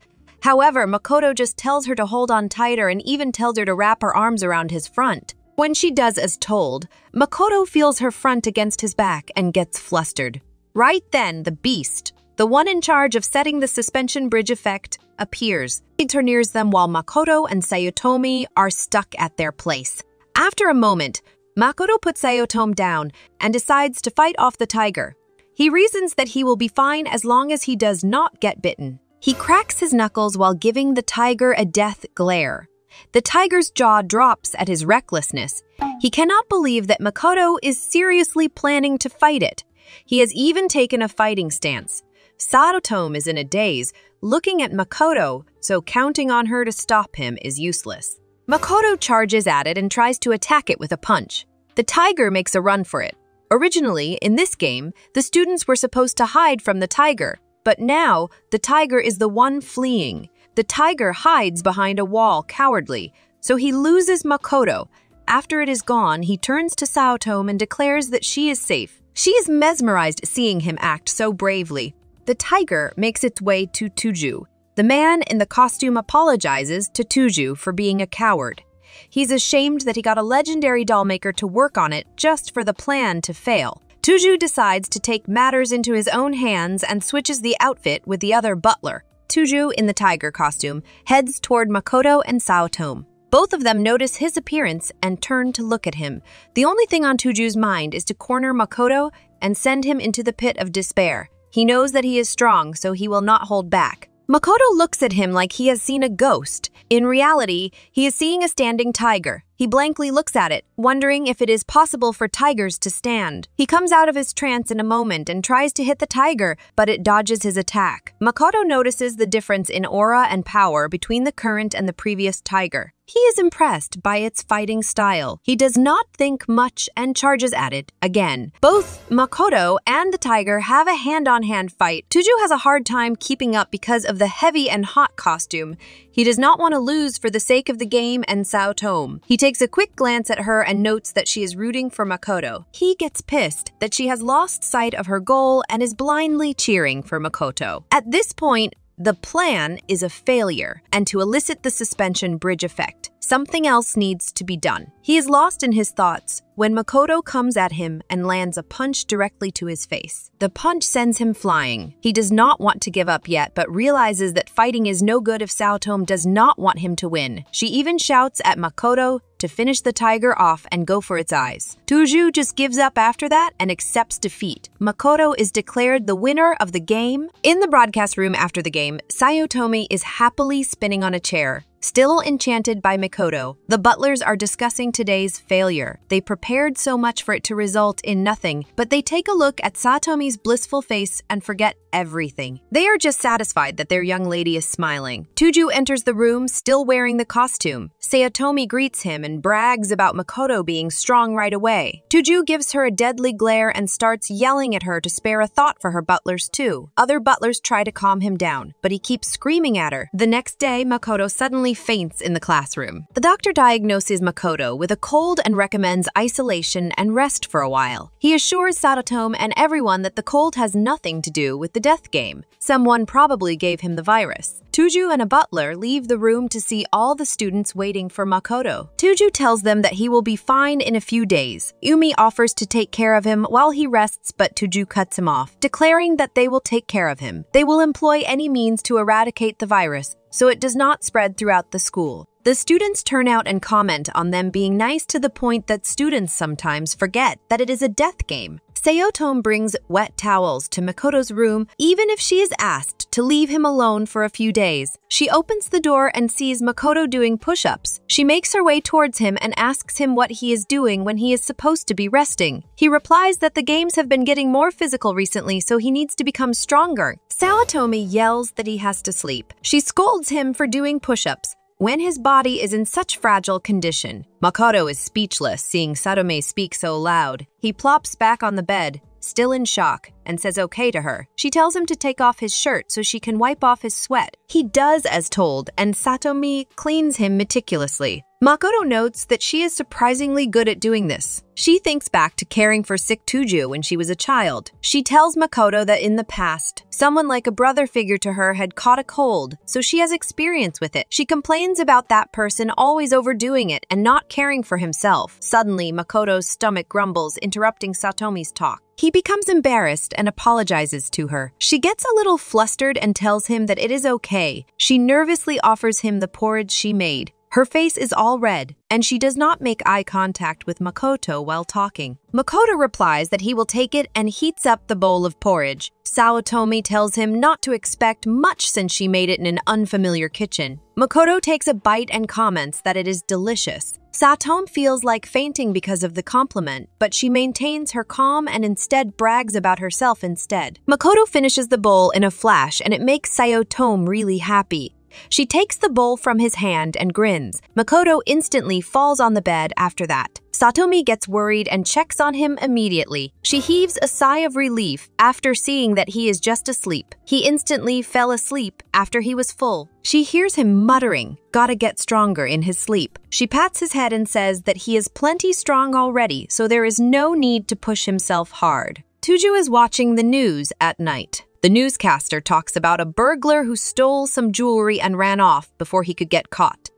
However, Makoto just tells her to hold on tighter and even tells her to wrap her arms around his front. When she does as told, Makoto feels her front against his back and gets flustered. Right then, the beast, the one in charge of setting the suspension bridge effect, appears. He turns them while Makoto and Saotome are stuck at their place. After a moment, Makoto puts Saotome down and decides to fight off the tiger. He reasons that he will be fine as long as he does not get bitten. He cracks his knuckles while giving the tiger a death glare. The tiger's jaw drops at his recklessness. He cannot believe that Makoto is seriously planning to fight it. He has even taken a fighting stance. Saotome is in a daze, looking at Makoto, so counting on her to stop him is useless. Makoto charges at it and tries to attack it with a punch. The tiger makes a run for it. Originally, in this game, the students were supposed to hide from the tiger, but now the tiger is the one fleeing. The tiger hides behind a wall cowardly, so he loses Makoto. After it is gone, he turns to Saotome and declares that she is safe. She is mesmerized seeing him act so bravely. The tiger makes its way to Tuju. The man in the costume apologizes to Tuju for being a coward. He's ashamed that he got a legendary doll maker to work on it just for the plan to fail. Tuju decides to take matters into his own hands and switches the outfit with the other butler. Tuju, in the tiger costume, heads toward Makoto and Saotome. Both of them notice his appearance and turn to look at him. The only thing on Tuju's mind is to corner Makoto and send him into the pit of despair. He knows that he is strong, so he will not hold back. Makoto looks at him like he has seen a ghost. In reality, he is seeing a standing tiger. He blankly looks at it, wondering if it is possible for tigers to stand. He comes out of his trance in a moment and tries to hit the tiger, but it dodges his attack. Makoto notices the difference in aura and power between the current and the previous tiger. He is impressed by its fighting style. He does not think much and charges at it again. Both Makoto and the tiger have a hand on hand fight. Tuju has a hard time keeping up because of the heavy and hot costume. He does not want to lose for the sake of the game and Saotome. He takes a quick glance at her and notes that she is rooting for Makoto. He gets pissed that she has lost sight of her goal and is blindly cheering for Makoto. At this point, the plan is a failure, and to elicit the suspension bridge effect, something else needs to be done. He is lost in his thoughts when Makoto comes at him and lands a punch directly to his face. The punch sends him flying. He does not want to give up yet, but realizes that fighting is no good if Saotome does not want him to win. She even shouts at Makoto to finish the tiger off and go for its eyes. Tuju just gives up after that and accepts defeat. Makoto is declared the winner of the game. In the broadcast room after the game, Saotome is happily spinning on a chair. Still enchanted by Makoto, the butlers are discussing today's failure. They prepared so much for it to result in nothing, but they take a look at Saotome's blissful face and forget everything. They are just satisfied that their young lady is smiling. Tuju enters the room still wearing the costume. Saotome greets him and brags about Makoto being strong right away. Tuju gives her a deadly glare and starts yelling at her to spare a thought for her butlers too. Other butlers try to calm him down, but he keeps screaming at her. The next day, Makoto suddenly faints in the classroom. The doctor diagnoses Makoto with a cold and recommends isolation and rest for a while. He assures Saotome and everyone that the cold has nothing to do with the death game. Someone probably gave him the virus. Tuju and a butler leave the room to see all the students waiting for Makoto. Tuju tells them that he will be fine in a few days. Umi offers to take care of him while he rests, but Tuju cuts him off, declaring that they will take care of him. They will employ any means to eradicate the virus, so it does not spread throughout the school. The students turn out and comment on them being nice to the point that students sometimes forget that it is a death game. Saotome brings wet towels to Makoto's room even if she is asked to leave him alone for a few days. She opens the door and sees Makoto doing push ups. She makes her way towards him and asks him what he is doing when he is supposed to be resting. He replies that the games have been getting more physical recently, so he needs to become stronger. Saotome yells that he has to sleep. She scolds him for doing push ups when his body is in such fragile condition. Makoto is speechless seeing Saotome speak so loud. He plops back on the bed, still in shock, and says okay to her. She tells him to take off his shirt so she can wipe off his sweat. He does as told, and Saotome cleans him meticulously. Makoto notes that she is surprisingly good at doing this. She thinks back to caring for sick Tuju when she was a child. She tells Makoto that in the past, someone like a brother figure to her had caught a cold, so she has experience with it. She complains about that person always overdoing it and not caring for himself. Suddenly, Makoto's stomach grumbles, interrupting Saotome's talk. He becomes embarrassed and apologizes to her. She gets a little flustered and tells him that it is okay. She nervously offers him the porridge she made. Her face is all red, and she does not make eye contact with Makoto while talking. Makoto replies that he will take it and heats up the bowl of porridge. Saotome tells him not to expect much since she made it in an unfamiliar kitchen. Makoto takes a bite and comments that it is delicious. Saotome feels like fainting because of the compliment, but she maintains her calm and instead brags about herself instead. Makoto finishes the bowl in a flash and it makes Saotome really happy. She takes the bowl from his hand and grins. Makoto instantly falls on the bed after that. Saotome gets worried and checks on him immediately. She heaves a sigh of relief after seeing that he is just asleep. He instantly fell asleep after he was full. She hears him muttering, gotta get stronger in his sleep. She pats his head and says that he is plenty strong already, so there is no need to push himself hard. Tuju is watching the news at night. The newscaster talks about a burglar who stole some jewelry and ran off before he could get caught.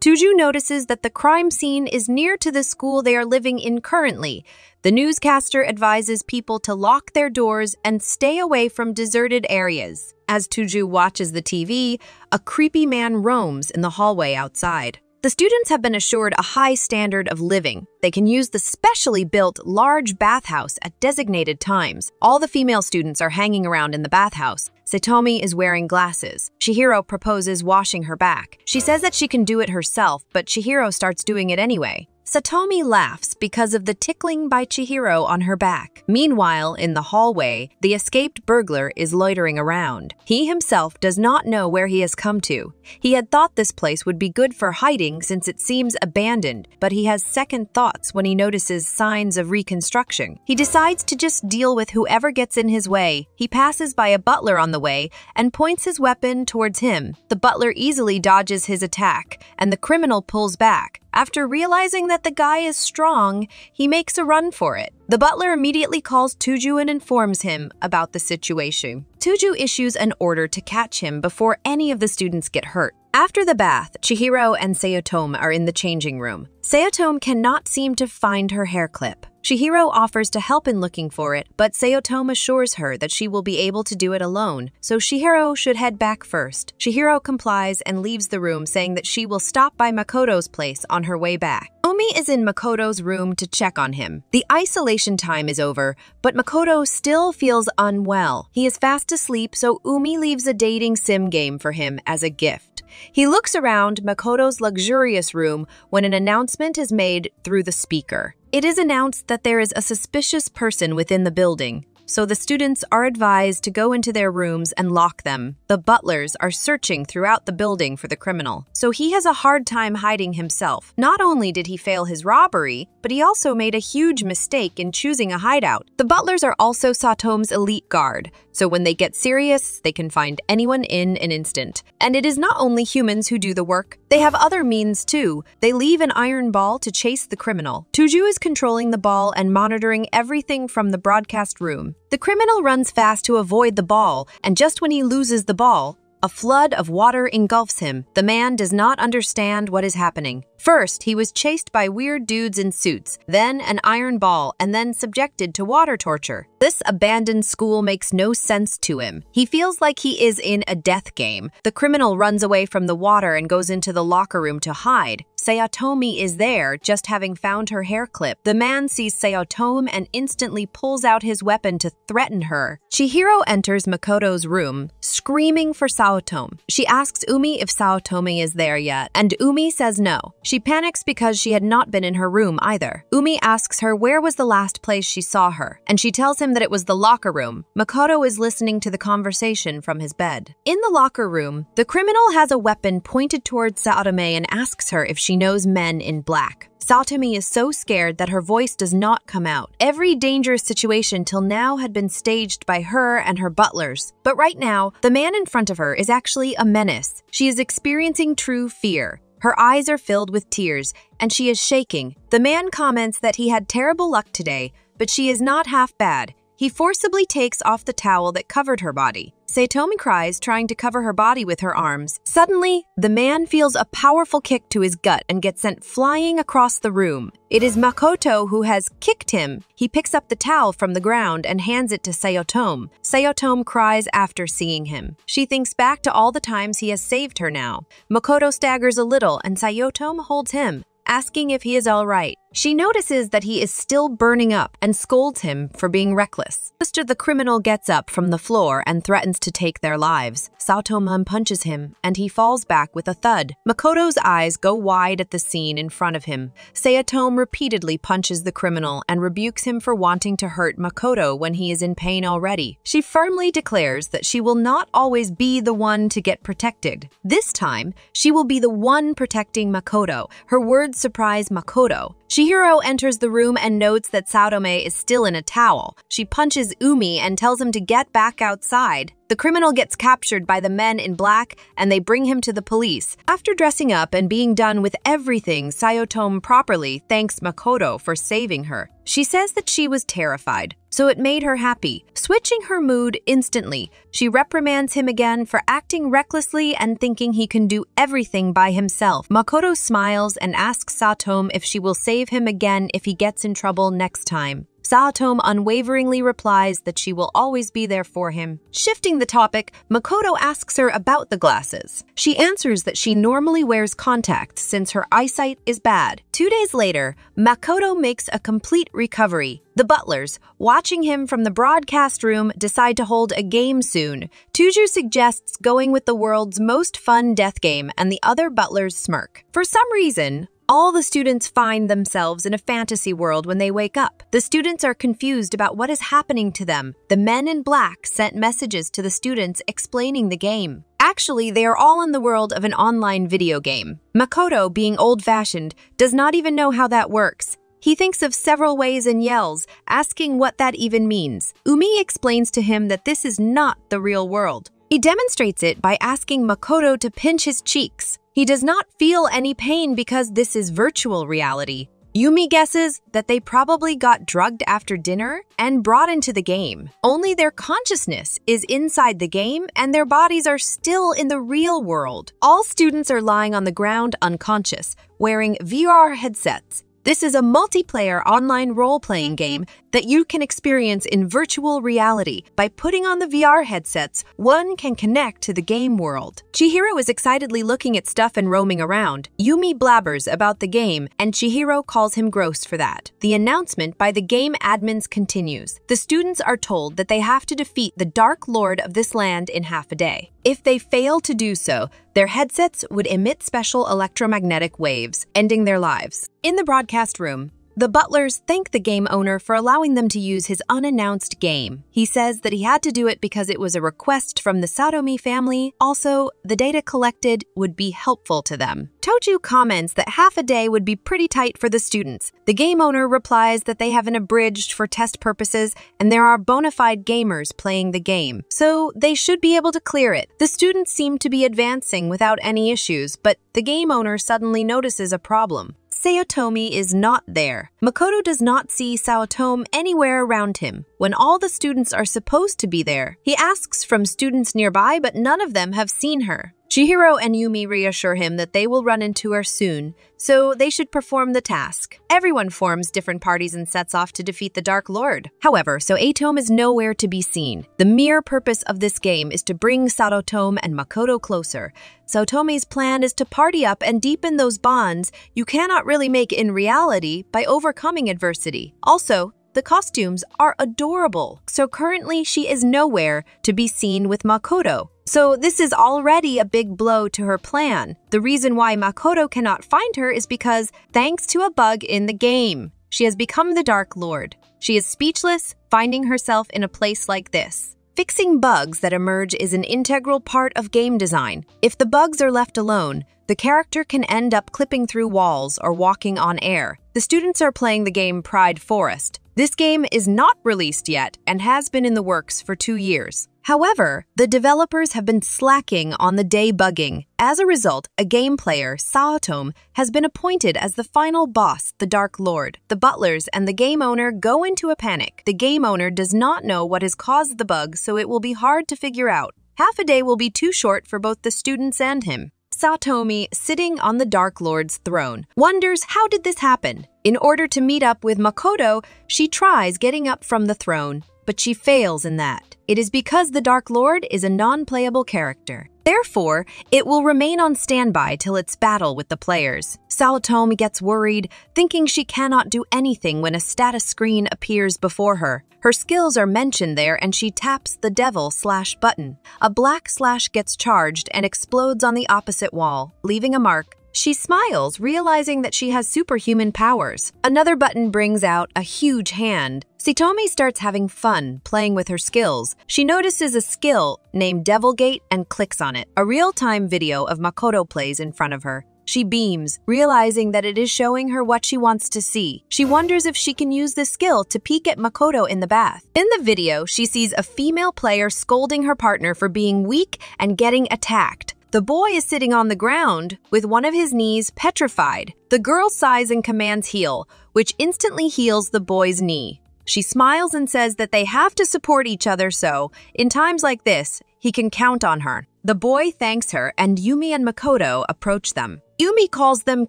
Tuju notices that the crime scene is near to the school they are living in currently. The newscaster advises people to lock their doors and stay away from deserted areas. As Tuju watches the TV, a creepy man roams in the hallway outside. The students have been assured a high standard of living. They can use the specially built large bathhouse at designated times. All the female students are hanging around in the bathhouse. Saotome is wearing glasses. Chihiro proposes washing her back. She says that she can do it herself, but Chihiro starts doing it anyway. Saotome laughs because of the tickling by Chihiro on her back. Meanwhile, in the hallway, the escaped burglar is loitering around. He himself does not know where he has come to. He had thought this place would be good for hiding since it seems abandoned, but he has second thoughts when he notices signs of reconstruction. He decides to just deal with whoever gets in his way. He passes by a butler on the way and points his weapon towards him. The butler easily dodges his attack, and the criminal pulls back. After realizing that the guy is strong, he makes a run for it. The butler immediately calls Tuju and informs him about the situation. Tuju issues an order to catch him before any of the students get hurt. After the bath, Chihiro and Saotome are in the changing room. Saotome cannot seem to find her hair clip. Chihiro offers to help in looking for it, but Saotome assures her that she will be able to do it alone, so Chihiro should head back first. Chihiro complies and leaves the room, saying that she will stop by Makoto's place on her way back. Umi is in Makoto's room to check on him. The isolation time is over, but Makoto still feels unwell. He is fast asleep, so Umi leaves a dating sim game for him as a gift. He looks around Makoto's luxurious room when an announcement is made through the speaker. It is announced that there is a suspicious person within the building so the students are advised to go into their rooms and lock them. The butlers are searching throughout the building for the criminal, so he has a hard time hiding himself. Not only did he fail his robbery, but he also made a huge mistake in choosing a hideout. The butlers are also Saotome's elite guard, so when they get serious, they can find anyone in an instant. And it is not only humans who do the work, they have other means too. They leave an iron ball to chase the criminal. Tuju is controlling the ball and monitoring everything from the broadcast room. The criminal runs fast to avoid the ball, and just when he loses the ball, a flood of water engulfs him. The man does not understand what is happening. First, he was chased by weird dudes in suits, then an iron ball, and then subjected to water torture. This abandoned school makes no sense to him. He feels like he is in a death game. The criminal runs away from the water and goes into the locker room to hide. Saotome is there, just having found her hair clip. The man sees Saotome and instantly pulls out his weapon to threaten her. Chihiro enters Makoto's room, screaming for Saotome. She asks Umi if Saotome is there yet, and Umi says no. She panics because she had not been in her room either. Umi asks her where was the last place she saw her, and she tells him that it was the locker room. Makoto is listening to the conversation from his bed. In the locker room, the criminal has a weapon pointed towards Saotome and asks her if she knows men in black. Saotome is so scared that her voice does not come out. Every dangerous situation till now had been staged by her and her butlers. But right now, the man in front of her is actually a menace. She is experiencing true fear. Her eyes are filled with tears, and she is shaking. The man comments that he had terrible luck today, but she is not half bad. He forcibly takes off the towel that covered her body. Saotome cries, trying to cover her body with her arms. Suddenly, the man feels a powerful kick to his gut and gets sent flying across the room. It is Makoto who has kicked him. He picks up the towel from the ground and hands it to Saotome. Saotome cries after seeing him. She thinks back to all the times he has saved her now. Makoto staggers a little and Saotome holds him asking if he is all right. She notices that he is still burning up and scolds him for being reckless. After the criminal gets up from the floor and threatens to take their lives, Saotoman punches him and he falls back with a thud. Makoto's eyes go wide at the scene in front of him. Saotome repeatedly punches the criminal and rebukes him for wanting to hurt Makoto when he is in pain already. She firmly declares that she will not always be the one to get protected. This time, she will be the one protecting Makoto. Her words surprise Makoto. Chihiro enters the room and notes that Saotome is still in a towel. She punches Umi and tells him to get back outside. The criminal gets captured by the men in black and they bring him to the police. After dressing up and being done with everything, Saotome properly thanks Makoto for saving her. She says that she was terrified, so it made her happy. Switching her mood instantly, she reprimands him again for acting recklessly and thinking he can do everything by himself. Makoto smiles and asks Saotome if she will save him again if he gets in trouble next time. Saotome unwaveringly replies that she will always be there for him. Shifting the topic, Makoto asks her about the glasses. She answers that she normally wears contacts since her eyesight is bad. Two days later, Makoto makes a complete recovery. The butlers, watching him from the broadcast room, decide to hold a game soon. Tuju suggests going with the world's most fun death game, and the other butlers smirk. For some reason, all the students find themselves in a fantasy world when they wake up. The students are confused about what is happening to them. The men in black sent messages to the students explaining the game. Actually, they are all in the world of an online video game. Makoto, being old fashioned, does not even know how that works. He thinks of several ways and yells, asking what that even means. Umi explains to him that this is not the real world. He demonstrates it by asking Makoto to pinch his cheeks. He does not feel any pain because this is virtual reality. Umi guesses that they probably got drugged after dinner and brought into the game. Only their consciousness is inside the game and their bodies are still in the real world. All students are lying on the ground unconscious, wearing VR headsets. This is a multiplayer online role playing mm-hmm. game that you can experience in virtual reality. By putting on the VR headsets, one can connect to the game world. Chihiro is excitedly looking at stuff and roaming around. Umi blabbers about the game, and Chihiro calls him gross for that. The announcement by the game admins continues. The students are told that they have to defeat the Dark Lord of this land in half a day. If they fail to do so, their headsets would emit special electromagnetic waves, ending their lives. In the broadcast room, the butlers thank the game owner for allowing them to use his unannounced game. He says that he had to do it because it was a request from the Saotome family. Also, the data collected would be helpful to them. Tuju comments that half a day would be pretty tight for the students. The game owner replies that they have an abridged for test purposes and there are bona fide gamers playing the game, so they should be able to clear it. The students seem to be advancing without any issues, but the game owner suddenly notices a problem. Saotome is not there. Makoto does not see Saotome anywhere around him. When all the students are supposed to be there, he asks from students nearby, but none of them have seen her. Chihiro and Umi reassure him that they will run into her soon, so they should perform the task. Everyone forms different parties and sets off to defeat the Dark Lord. However, Saotome is nowhere to be seen. The mere purpose of this game is to bring Saotome and Makoto closer. Saotome's plan is to party up and deepen those bonds you cannot really make in reality by overcoming adversity. Also, the costumes are adorable, so currently she is nowhere to be seen with Makoto. So this is already a big blow to her plan. The reason why Makoto cannot find her is because, thanks to a bug in the game, she has become the Dark Lord. She is speechless, finding herself in a place like this. Fixing bugs that emerge is an integral part of game design. If the bugs are left alone, the character can end up clipping through walls or walking on air. The students are playing the game Pride Forest, This game is not released yet and has been in the works for two years. However, the developers have been slacking on the debugging. As a result, a game player, Saotome, has been appointed as the final boss, the Dark Lord. The butlers and the game owner go into a panic. The game owner does not know what has caused the bug, so it will be hard to figure out. Half a day will be too short for both the students and him. Saotome, sitting on the Dark Lord's throne, wonders how did this happen? In order to meet up with Makoto, she tries getting up from the throne, but she fails in that. It is because the Dark Lord is a non-playable character. Therefore, it will remain on standby till its battle with the players. Saotome gets worried, thinking she cannot do anything when a status screen appears before her. Her skills are mentioned there and she taps the devil slash button. A black slash gets charged and explodes on the opposite wall, leaving a mark she smiles, realizing that she has superhuman powers. Another button brings out a huge hand. Saotome starts having fun, playing with her skills. She notices a skill named Devilgate and clicks on it. A real-time video of Makoto plays in front of her. She beams, realizing that it is showing her what she wants to see. She wonders if she can use the skill to peek at Makoto in the bath. In the video, she sees a female player scolding her partner for being weak and getting attacked. The boy is sitting on the ground with one of his knees petrified. The girl sighs and commands heal, which instantly heals the boy's knee. She smiles and says that they have to support each other so, in times like this, he can count on her. The boy thanks her and Umi and Makoto approach them. Umi calls them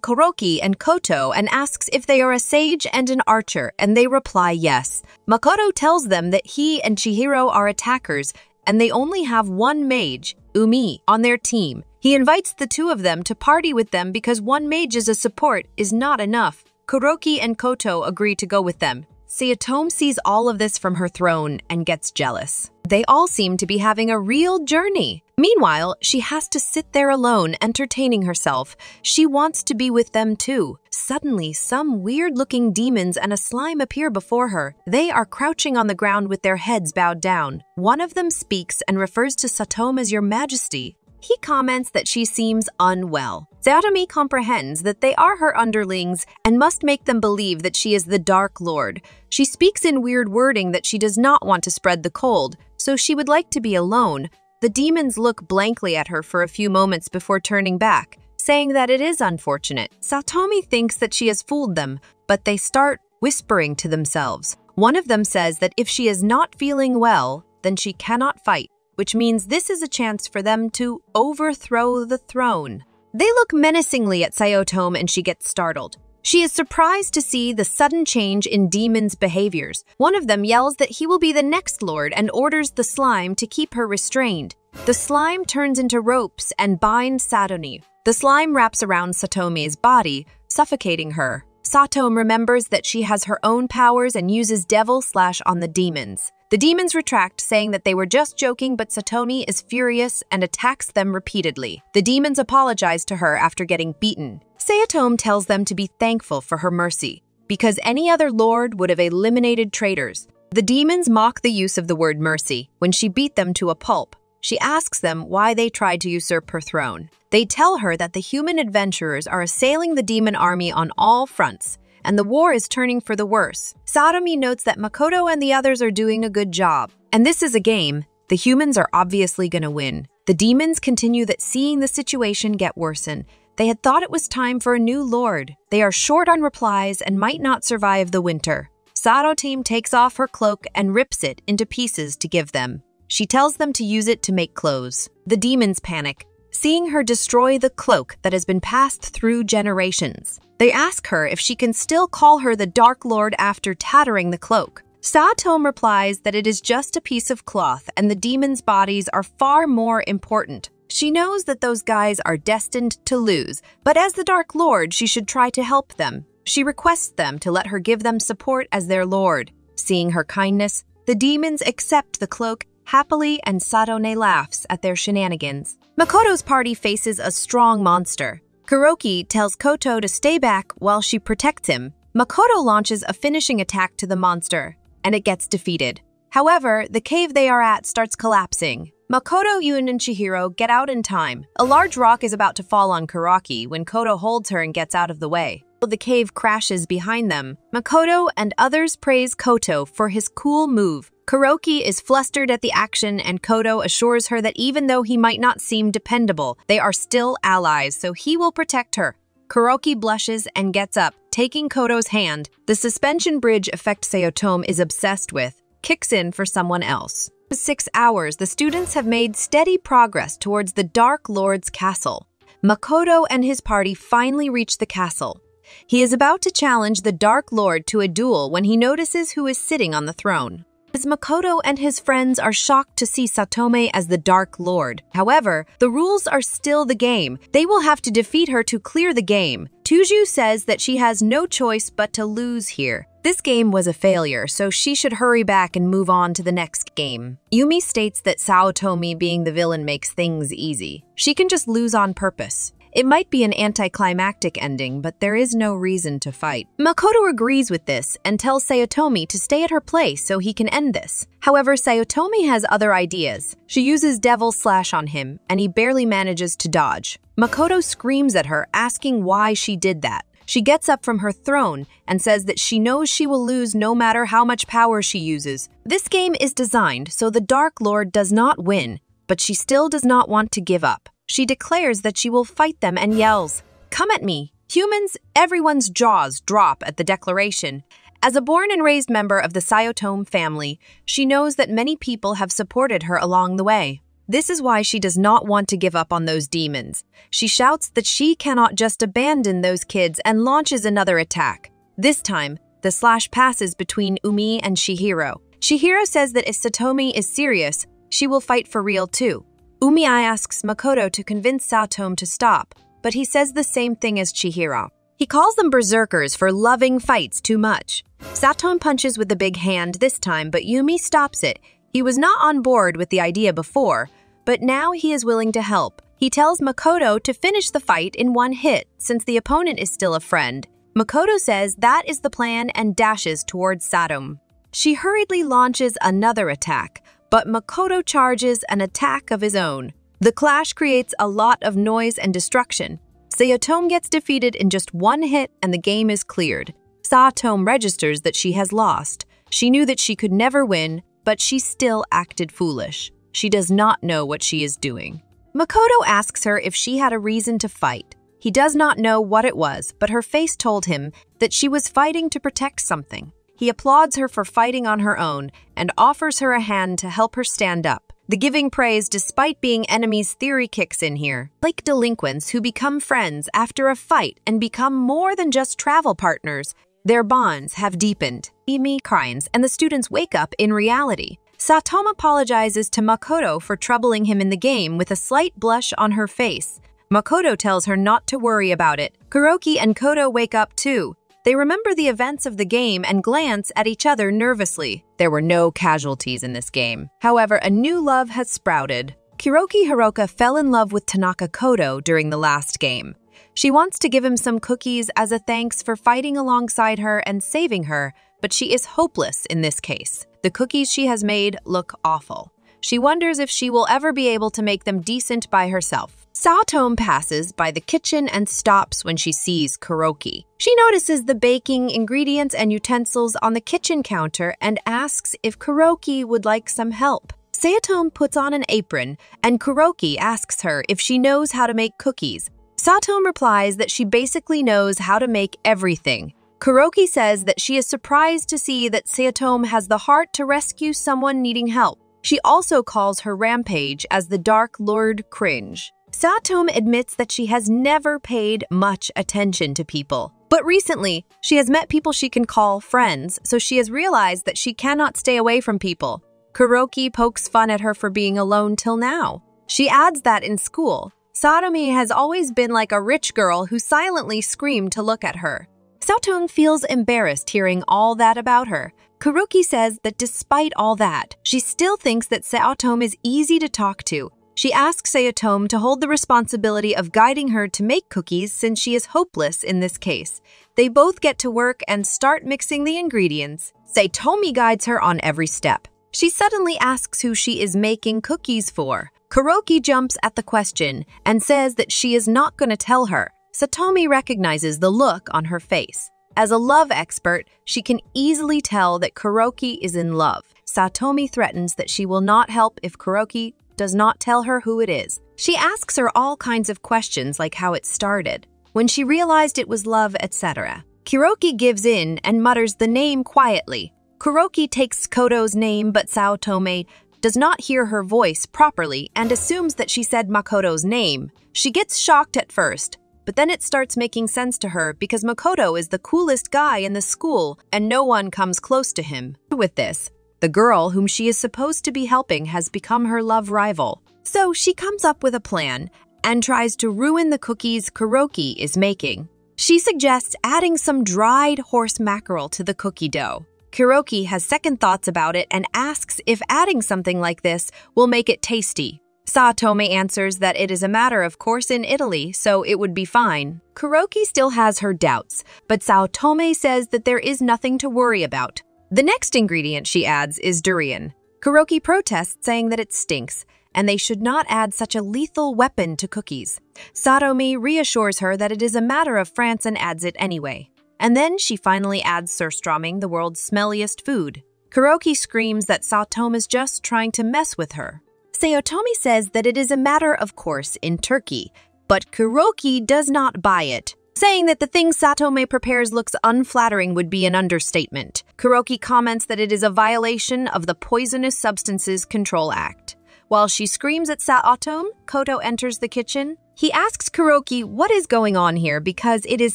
Kuroki and Koto and asks if they are a sage and an archer, and they reply yes. Makoto tells them that he and Chihiro are attackers and they only have one mage, Umi, on their team. He invites the two of them to party with them because one mage as a support is not enough. Kuroki and Koto agree to go with them. Saotome sees all of this from her throne and gets jealous. They all seem to be having a real journey. Meanwhile, she has to sit there alone, entertaining herself. She wants to be with them too. Suddenly, some weird-looking demons and a slime appear before her. They are crouching on the ground with their heads bowed down. One of them speaks and refers to Saotome as Your Majesty. He comments that she seems unwell. Saotome comprehends that they are her underlings and must make them believe that she is the Dark Lord. She speaks in weird wording that she does not want to spread the cold, so she would like to be alone. The demons look blankly at her for a few moments before turning back, saying that it is unfortunate. Saotome thinks that she has fooled them, but they start whispering to themselves. One of them says that if she is not feeling well, then she cannot fight, which means this is a chance for them to overthrow the throne. They look menacingly at Saotome and she gets startled. She is surprised to see the sudden change in Demon's behaviors. One of them yells that he will be the next lord and orders the slime to keep her restrained. The slime turns into ropes and binds Saotome. The slime wraps around Saotome's body, suffocating her. Saotome remembers that she has her own powers and uses devil slash on the demons. The demons retract, saying that they were just joking, but Saotome is furious and attacks them repeatedly. The demons apologize to her after getting beaten. Saotome tells them to be thankful for her mercy, because any other lord would have eliminated traitors. The demons mock the use of the word mercy when she beat them to a pulp. She asks them why they tried to usurp her throne. They tell her that the human adventurers are assailing the demon army on all fronts, and the war is turning for the worse. Saotome notes that Makoto and the others are doing a good job. And this is a game. The humans are obviously going to win. The demons continue that seeing the situation get worsen, they had thought it was time for a new lord. They are short on replies and might not survive the winter. Saotome takes off her cloak and rips it into pieces to give them. She tells them to use it to make clothes. The demons panic, seeing her destroy the cloak that has been passed through generations. They ask her if she can still call her the Dark Lord after tattering the cloak. Saotome replies that it is just a piece of cloth and the demons' bodies are far more important. She knows that those guys are destined to lose, but as the Dark Lord, she should try to help them. She requests them to let her give them support as their lord. Seeing her kindness, the demons accept the cloak happily and Saotome laughs at their shenanigans. Makoto's party faces a strong monster. Kuroki tells Koto to stay back while she protects him. Makoto launches a finishing attack to the monster, and it gets defeated. However, the cave they are at starts collapsing. Makoto, Yun, and Chihiro get out in time. A large rock is about to fall on Kuroki when Koto holds her and gets out of the way. the cave crashes behind them. Makoto and others praise Koto for his cool move. Kuroki is flustered at the action, and Koto assures her that even though he might not seem dependable, they are still allies, so he will protect her. Kuroki blushes and gets up, taking Koto's hand. The suspension bridge effect Saotome is obsessed with kicks in for someone else. Six hours, the students have made steady progress towards the Dark Lord's castle. Makoto and his party finally reach the castle. He is about to challenge the Dark Lord to a duel when he notices who is sitting on the throne. As Makoto and his friends are shocked to see Saotome as the Dark Lord. However, the rules are still the game. They will have to defeat her to clear the game. Tuju says that she has no choice but to lose here. This game was a failure, so she should hurry back and move on to the next game. Umi states that Saotome being the villain makes things easy. She can just lose on purpose. It might be an anticlimactic ending, but there is no reason to fight. Makoto agrees with this and tells Saotome to stay at her place so he can end this. However, Saotome has other ideas. She uses Devil Slash on him, and he barely manages to dodge. Makoto screams at her, asking why she did that. She gets up from her throne and says that she knows she will lose no matter how much power she uses. This game is designed so the Dark Lord does not win, but she still does not want to give up. She declares that she will fight them and yells, Come at me! Humans, everyone's jaws drop at the declaration. As a born and raised member of the Saotome family, she knows that many people have supported her along the way. This is why she does not want to give up on those demons. She shouts that she cannot just abandon those kids and launches another attack. This time, the slash passes between Umi and Chihiro. Chihiro says that if Saotome is serious, she will fight for real too. Umiai asks Makoto to convince Saotome to stop, but he says the same thing as Chihiro. He calls them berserkers for loving fights too much. Saotome punches with the big hand this time, but Umi stops it. He was not on board with the idea before, but now he is willing to help. He tells Makoto to finish the fight in one hit, since the opponent is still a friend. Makoto says that is the plan and dashes towards Saotome. She hurriedly launches another attack, but Makoto charges an attack of his own. The clash creates a lot of noise and destruction. Saotome gets defeated in just one hit and the game is cleared. Saotome registers that she has lost. She knew that she could never win, but she still acted foolish. She does not know what she is doing. Makoto asks her if she had a reason to fight. He does not know what it was, but her face told him that she was fighting to protect something. He applauds her for fighting on her own and offers her a hand to help her stand up. The giving praise despite being enemies theory kicks in here. Like delinquents who become friends after a fight and become more than just travel partners, their bonds have deepened. Imi cries and the students wake up in reality. Saotome apologizes to Makoto for troubling him in the game with a slight blush on her face. Makoto tells her not to worry about it. Kuroki and Koto wake up too, they remember the events of the game and glance at each other nervously. There were no casualties in this game. However, a new love has sprouted. Kuroki Hiroka fell in love with Tanaka Koto during the last game. She wants to give him some cookies as a thanks for fighting alongside her and saving her, but she is hopeless in this case. The cookies she has made look awful. She wonders if she will ever be able to make them decent by herself. Saotome passes by the kitchen and stops when she sees Kuroki. She notices the baking ingredients and utensils on the kitchen counter and asks if Kuroki would like some help. Saotome puts on an apron, and Kuroki asks her if she knows how to make cookies. Saotome replies that she basically knows how to make everything. Kuroki says that she is surprised to see that Saotome has the heart to rescue someone needing help. She also calls her rampage as the Dark Lord Cringe. Saotome admits that she has never paid much attention to people. But recently, she has met people she can call friends, so she has realized that she cannot stay away from people. Kuroki pokes fun at her for being alone till now. She adds that in school, Saotome has always been like a rich girl who silently screamed to look at her. Saotome feels embarrassed hearing all that about her. Kuroki says that despite all that, she still thinks that Saotome is easy to talk to she asks Saotome to hold the responsibility of guiding her to make cookies since she is hopeless in this case. They both get to work and start mixing the ingredients. Saotome guides her on every step. She suddenly asks who she is making cookies for. Kuroki jumps at the question and says that she is not going to tell her. Saotome recognizes the look on her face. As a love expert, she can easily tell that Kuroki is in love. Saotome threatens that she will not help if Kuroki does not tell her who it is. She asks her all kinds of questions like how it started, when she realized it was love, etc. Kuroki gives in and mutters the name quietly. Kuroki takes Koto's name, but Saotome does not hear her voice properly and assumes that she said Makoto's name. She gets shocked at first, but then it starts making sense to her because Makoto is the coolest guy in the school and no one comes close to him. With this, the girl whom she is supposed to be helping has become her love rival. So she comes up with a plan and tries to ruin the cookies Kuroki is making. She suggests adding some dried horse mackerel to the cookie dough. Kuroki has second thoughts about it and asks if adding something like this will make it tasty. Saotome answers that it is a matter of course in Italy, so it would be fine. Kuroki still has her doubts, but Saotome says that there is nothing to worry about. The next ingredient she adds is durian. Kuroki protests, saying that it stinks, and they should not add such a lethal weapon to cookies. Saotome reassures her that it is a matter of France and adds it anyway. And then she finally adds surströmming, the world's smelliest food. Kuroki screams that Saotome is just trying to mess with her. Saotome says that it is a matter of course in Turkey, but Kuroki does not buy it. Saying that the thing Saotome prepares looks unflattering would be an understatement. Kuroki comments that it is a violation of the Poisonous Substances Control Act. While she screams at Saotome, Koto enters the kitchen. He asks Kuroki what is going on here because it is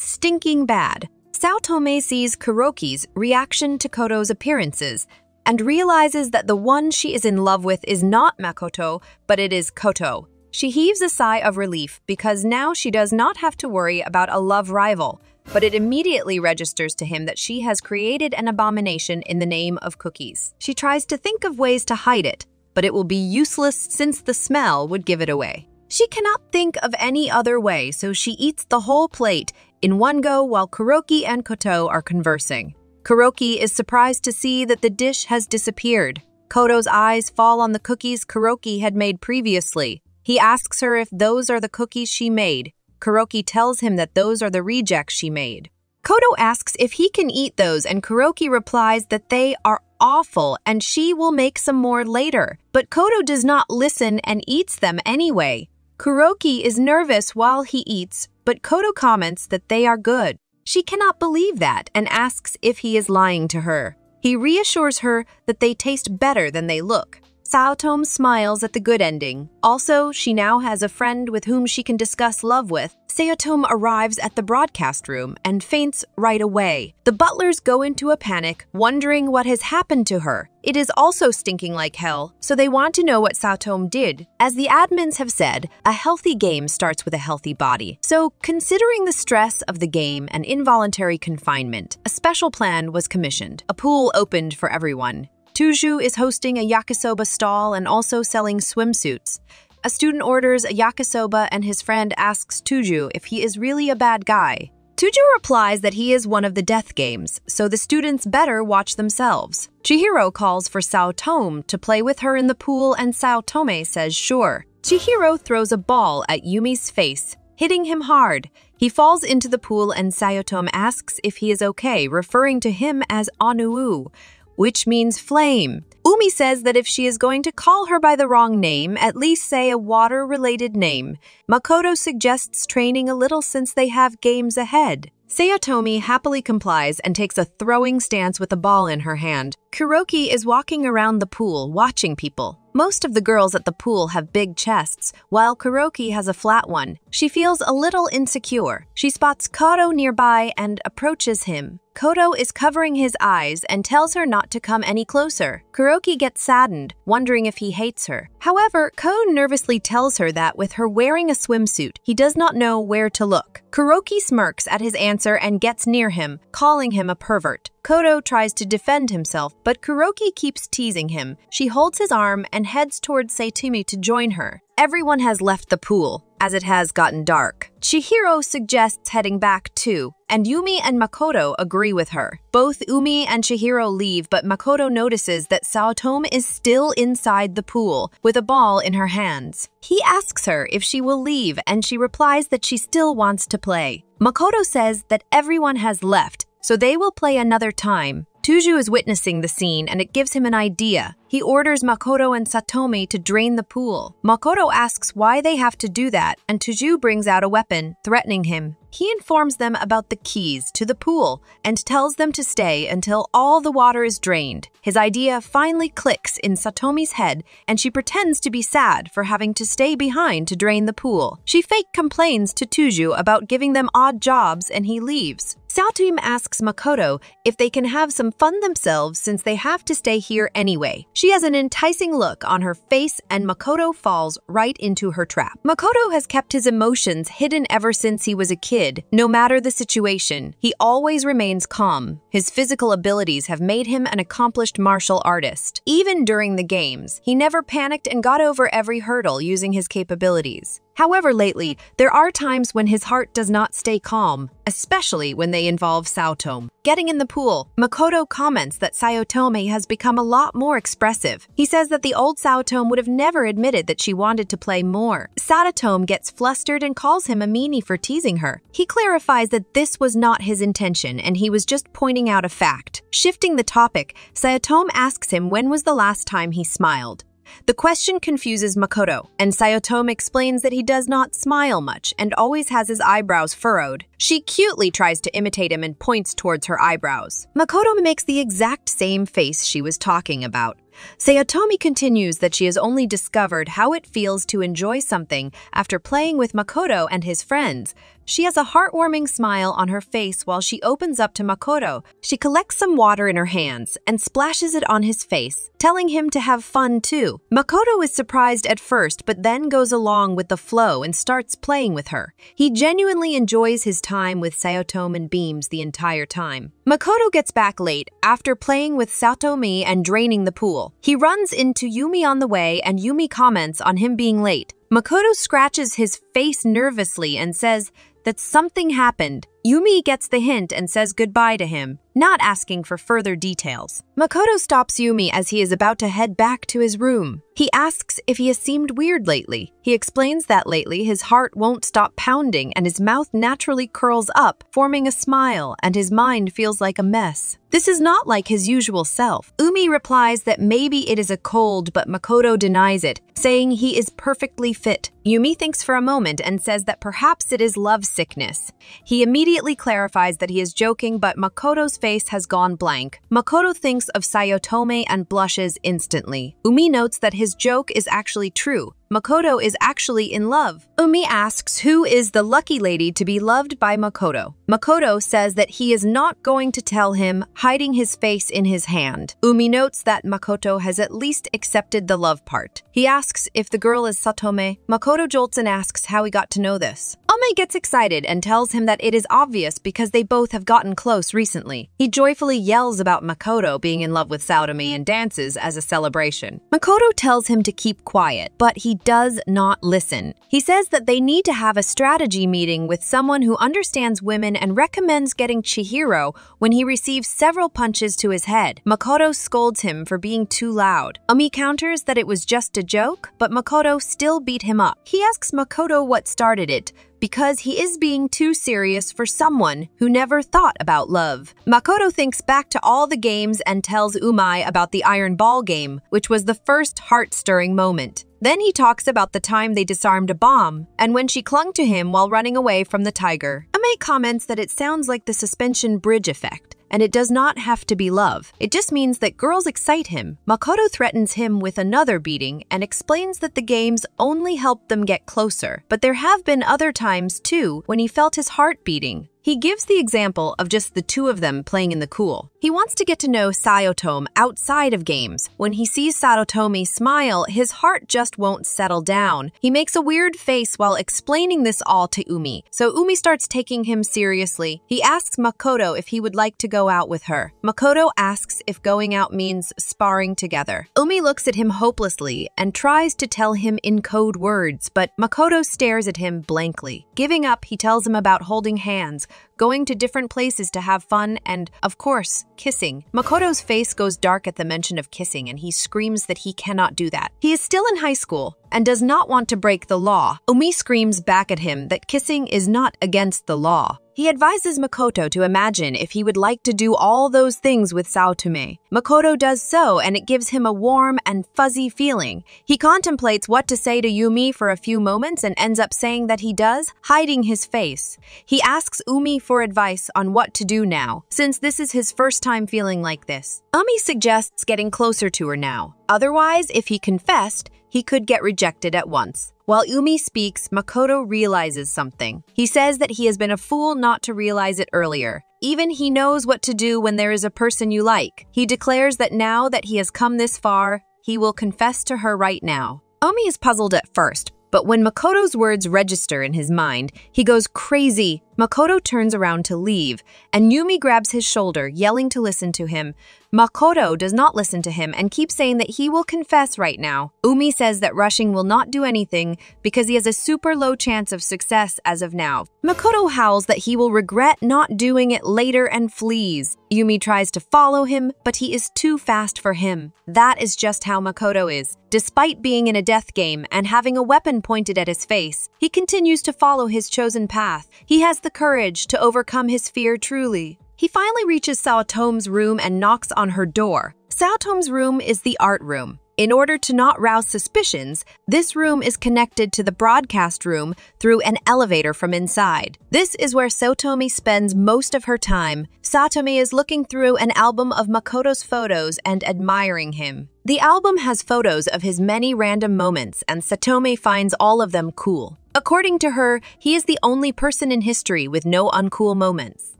stinking bad. Saotome sees Kuroki's reaction to Koto's appearances and realizes that the one she is in love with is not Makoto, but it is Koto. She heaves a sigh of relief because now she does not have to worry about a love rival, but it immediately registers to him that she has created an abomination in the name of cookies. She tries to think of ways to hide it, but it will be useless since the smell would give it away. She cannot think of any other way, so she eats the whole plate in one go while Kuroki and Koto are conversing. Kuroki is surprised to see that the dish has disappeared. Koto's eyes fall on the cookies Kuroki had made previously. He asks her if those are the cookies she made. Kuroki tells him that those are the rejects she made. Koto asks if he can eat those, and Kuroki replies that they are awful and she will make some more later. But Koto does not listen and eats them anyway. Kuroki is nervous while he eats, but Koto comments that they are good. She cannot believe that and asks if he is lying to her. He reassures her that they taste better than they look. Saotome smiles at the good ending. Also, she now has a friend with whom she can discuss love with. Saotome arrives at the broadcast room and faints right away. The butlers go into a panic, wondering what has happened to her. It is also stinking like hell, so they want to know what Saotome did. As the admins have said, a healthy game starts with a healthy body. So, considering the stress of the game and involuntary confinement, a special plan was commissioned. A pool opened for everyone. Tuju is hosting a yakisoba stall and also selling swimsuits. A student orders a yakisoba and his friend asks Tuju if he is really a bad guy. Tuju replies that he is one of the death games, so the students better watch themselves. Chihiro calls for Saotome to play with her in the pool and Saotome says sure. Chihiro throws a ball at Umi's face, hitting him hard. He falls into the pool and Saotome asks if he is okay, referring to him as Onuu which means flame. Umi says that if she is going to call her by the wrong name, at least say a water related name. Makoto suggests training a little since they have games ahead. Saotome happily complies and takes a throwing stance with a ball in her hand. Kuroki is walking around the pool, watching people. Most of the girls at the pool have big chests, while Kuroki has a flat one. She feels a little insecure. She spots Koto nearby and approaches him. Koto is covering his eyes and tells her not to come any closer. Kuroki gets saddened, wondering if he hates her. However, Ko nervously tells her that with her wearing a swimsuit, he does not know where to look. Kuroki smirks at his answer and gets near him, calling him a pervert. Koto tries to defend himself, but Kuroki keeps teasing him. She holds his arm and heads towards Saotome to join her. Everyone has left the pool, as it has gotten dark. Chihiro suggests heading back too, and Umi and Makoto agree with her. Both Umi and Chihiro leave, but Makoto notices that Saotome is still inside the pool with a ball in her hands. He asks her if she will leave, and she replies that she still wants to play. Makoto says that everyone has left, so they will play another time. Tuju is witnessing the scene and it gives him an idea. He orders Makoto and Saotome to drain the pool. Makoto asks why they have to do that, and Tuju brings out a weapon, threatening him. He informs them about the keys to the pool and tells them to stay until all the water is drained. His idea finally clicks in Saotome's head, and she pretends to be sad for having to stay behind to drain the pool. She fake complains to Tuju about giving them odd jobs, and he leaves. Saotome asks Makoto if they can have some fun themselves since they have to stay here anyway. She has an enticing look on her face and Makoto falls right into her trap. Makoto has kept his emotions hidden ever since he was a kid. No matter the situation, he always remains calm. His physical abilities have made him an accomplished martial artist. Even during the games, he never panicked and got over every hurdle using his capabilities. However, lately, there are times when his heart does not stay calm, especially when they involve Saotome. Getting in the pool, Makoto comments that Saotome has become a lot more expressive. He says that the old Saotome would have never admitted that she wanted to play more. Saotome gets flustered and calls him a meanie for teasing her. He clarifies that this was not his intention and he was just pointing out a fact. Shifting the topic, Saotome asks him when was the last time he smiled. The question confuses Makoto, and Saotome explains that he does not smile much and always has his eyebrows furrowed. She cutely tries to imitate him and points towards her eyebrows. Makoto makes the exact same face she was talking about. Saotome continues that she has only discovered how it feels to enjoy something after playing with Makoto and his friends. She has a heartwarming smile on her face while she opens up to Makoto. She collects some water in her hands and splashes it on his face, telling him to have fun too. Makoto is surprised at first, but then goes along with the flow and starts playing with her. He genuinely enjoys his time with Saotome and Beams the entire time. Makoto gets back late after playing with Saotome and draining the pool. He runs into Umi on the way and Umi comments on him being late. Makoto scratches his face nervously and says that something happened. Umi gets the hint and says goodbye to him not asking for further details. Makoto stops Umi as he is about to head back to his room. He asks if he has seemed weird lately. He explains that lately his heart won't stop pounding and his mouth naturally curls up, forming a smile, and his mind feels like a mess. This is not like his usual self. Umi replies that maybe it is a cold, but Makoto denies it, saying he is perfectly fit. Umi thinks for a moment and says that perhaps it is love sickness. He immediately clarifies that he is joking, but Makoto's face has gone blank. Makoto thinks of Saotome and blushes instantly. Umi notes that his joke is actually true. Makoto is actually in love. Umi asks who is the lucky lady to be loved by Makoto. Makoto says that he is not going to tell him, hiding his face in his hand. Umi notes that Makoto has at least accepted the love part. He asks if the girl is Saotome. Makoto jolts and asks how he got to know this. Ame gets excited and tells him that it is obvious because they both have gotten close recently. He joyfully yells about Makoto being in love with Saotome and dances as a celebration. Makoto tells him to keep quiet, but he does not listen. He says that they need to have a strategy meeting with someone who understands women and recommends getting Chihiro when he receives several punches to his head. Makoto scolds him for being too loud. Umi counters that it was just a joke, but Makoto still beat him up. He asks Makoto what started it, because he is being too serious for someone who never thought about love. Makoto thinks back to all the games and tells Umi about the iron ball game, which was the first heart-stirring moment. Then he talks about the time they disarmed a bomb and when she clung to him while running away from the tiger. Ame comments that it sounds like the suspension bridge effect, and it does not have to be love. It just means that girls excite him. Makoto threatens him with another beating and explains that the games only helped them get closer. But there have been other times, too, when he felt his heart beating. He gives the example of just the two of them playing in the cool. He wants to get to know Saotome outside of games. When he sees Saotome smile, his heart just won't settle down. He makes a weird face while explaining this all to Umi, so Umi starts taking him seriously. He asks Makoto if he would like to go out with her. Makoto asks if going out means sparring together. Umi looks at him hopelessly and tries to tell him in code words, but Makoto stares at him blankly. Giving up, he tells him about holding hands, going to different places to have fun, and, of course, kissing. Makoto's face goes dark at the mention of kissing, and he screams that he cannot do that. He is still in high school and does not want to break the law. Umi screams back at him that kissing is not against the law. He advises Makoto to imagine if he would like to do all those things with Saotome. Makoto does so, and it gives him a warm and fuzzy feeling. He contemplates what to say to Umi for a few moments and ends up saying that he does, hiding his face. He asks Umi for advice on what to do now, since this is his first time feeling like this. Umi suggests getting closer to her now. Otherwise, if he confessed, he could get rejected at once. While Umi speaks, Makoto realizes something. He says that he has been a fool not to realize it earlier. Even he knows what to do when there is a person you like. He declares that now that he has come this far, he will confess to her right now. Umi is puzzled at first, but when Makoto's words register in his mind, he goes crazy. Makoto turns around to leave, and Umi grabs his shoulder, yelling to listen to him. Makoto does not listen to him and keeps saying that he will confess right now. Umi says that rushing will not do anything because he has a super low chance of success as of now. Makoto howls that he will regret not doing it later and flees. Umi tries to follow him, but he is too fast for him. That is just how Makoto is. Despite being in a death game and having a weapon pointed at his face, he continues to follow his chosen path. He has the courage to overcome his fear truly. He finally reaches Saotome's room and knocks on her door. Saotome's room is the art room. In order to not rouse suspicions, this room is connected to the broadcast room through an elevator from inside. This is where Saotome spends most of her time. Saotome is looking through an album of Makoto's photos and admiring him. The album has photos of his many random moments, and Saotome finds all of them cool. According to her, he is the only person in history with no uncool moments.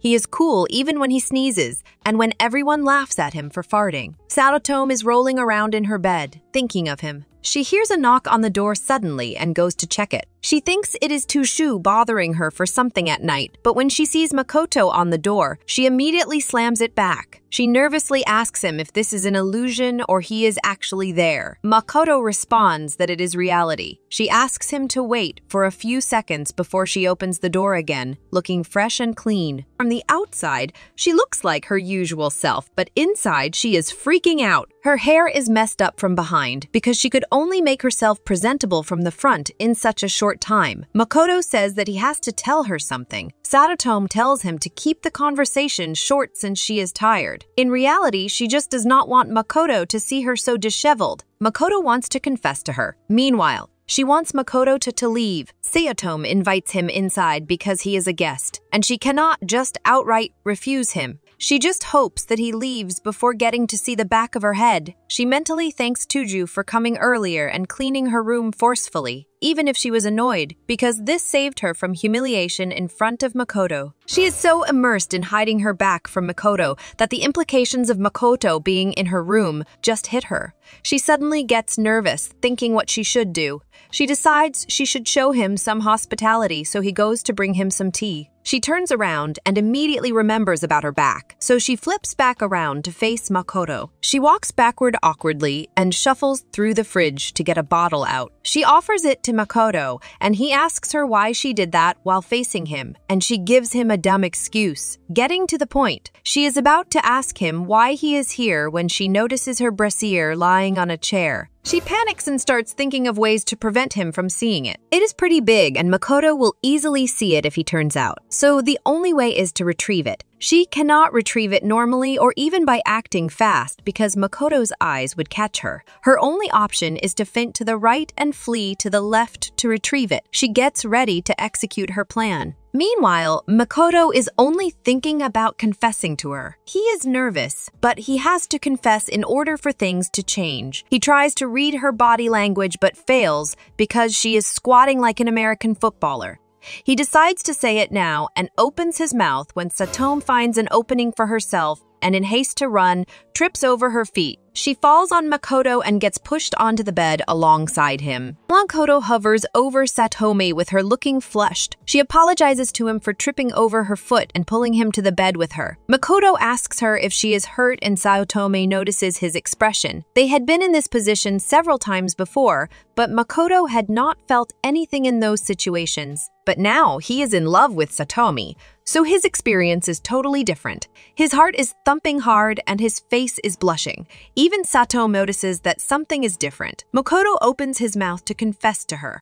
He is cool even when he sneezes and when everyone laughs at him for farting. Saotome is rolling around in her bed, thinking of him. She hears a knock on the door suddenly and goes to check it. She thinks it is Tuju bothering her for something at night, but when she sees Makoto on the door, she immediately slams it back. She nervously asks him if this is an illusion or he is actually there. Makoto responds that it is reality. She asks him to wait for a few seconds before she opens the door again, looking fresh and clean. From the outside, she looks like her usual self, but inside she is freaking out. Her hair is messed up from behind because she could only make herself presentable from the front in such a short time. Makoto says that he has to tell her something. Saotome tells him to keep the conversation short since she is tired. In reality, she just does not want Makoto to see her so disheveled. Makoto wants to confess to her. Meanwhile, she wants Makoto to, to leave. Saotome invites him inside because he is a guest, and she cannot just outright refuse him. She just hopes that he leaves before getting to see the back of her head. She mentally thanks Tuju for coming earlier and cleaning her room forcefully, even if she was annoyed, because this saved her from humiliation in front of Makoto. She is so immersed in hiding her back from Makoto that the implications of Makoto being in her room just hit her. She suddenly gets nervous, thinking what she should do. She decides she should show him some hospitality, so he goes to bring him some tea. She turns around and immediately remembers about her back, so she flips back around to face Makoto. She walks backward awkwardly and shuffles through the fridge to get a bottle out. She offers it to Makoto, and he asks her why she did that while facing him, and she gives him a dumb excuse. Getting to the point, she is about to ask him why he is here when she notices her brassiere lying on a chair. She panics and starts thinking of ways to prevent him from seeing it. It is pretty big, and Makoto will easily see it if he turns out, so the only way is to retrieve it. She cannot retrieve it normally or even by acting fast because Makoto's eyes would catch her. Her only option is to feint to the right and flee to the left to retrieve it. She gets ready to execute her plan. Meanwhile, Makoto is only thinking about confessing to her. He is nervous, but he has to confess in order for things to change. He tries to read her body language but fails because she is squatting like an American footballer. He decides to say it now and opens his mouth when Saotome finds an opening for herself and in haste to run, trips over her feet. She falls on Makoto and gets pushed onto the bed alongside him. Makoto hovers over Saotome with her looking flushed. She apologizes to him for tripping over her foot and pulling him to the bed with her. Makoto asks her if she is hurt and Saotome notices his expression. They had been in this position several times before, but Makoto had not felt anything in those situations. But now he is in love with Saotome, so his experience is totally different. His heart is thumping hard and his face is blushing. Even Sato notices that something is different. Makoto opens his mouth to confess to her.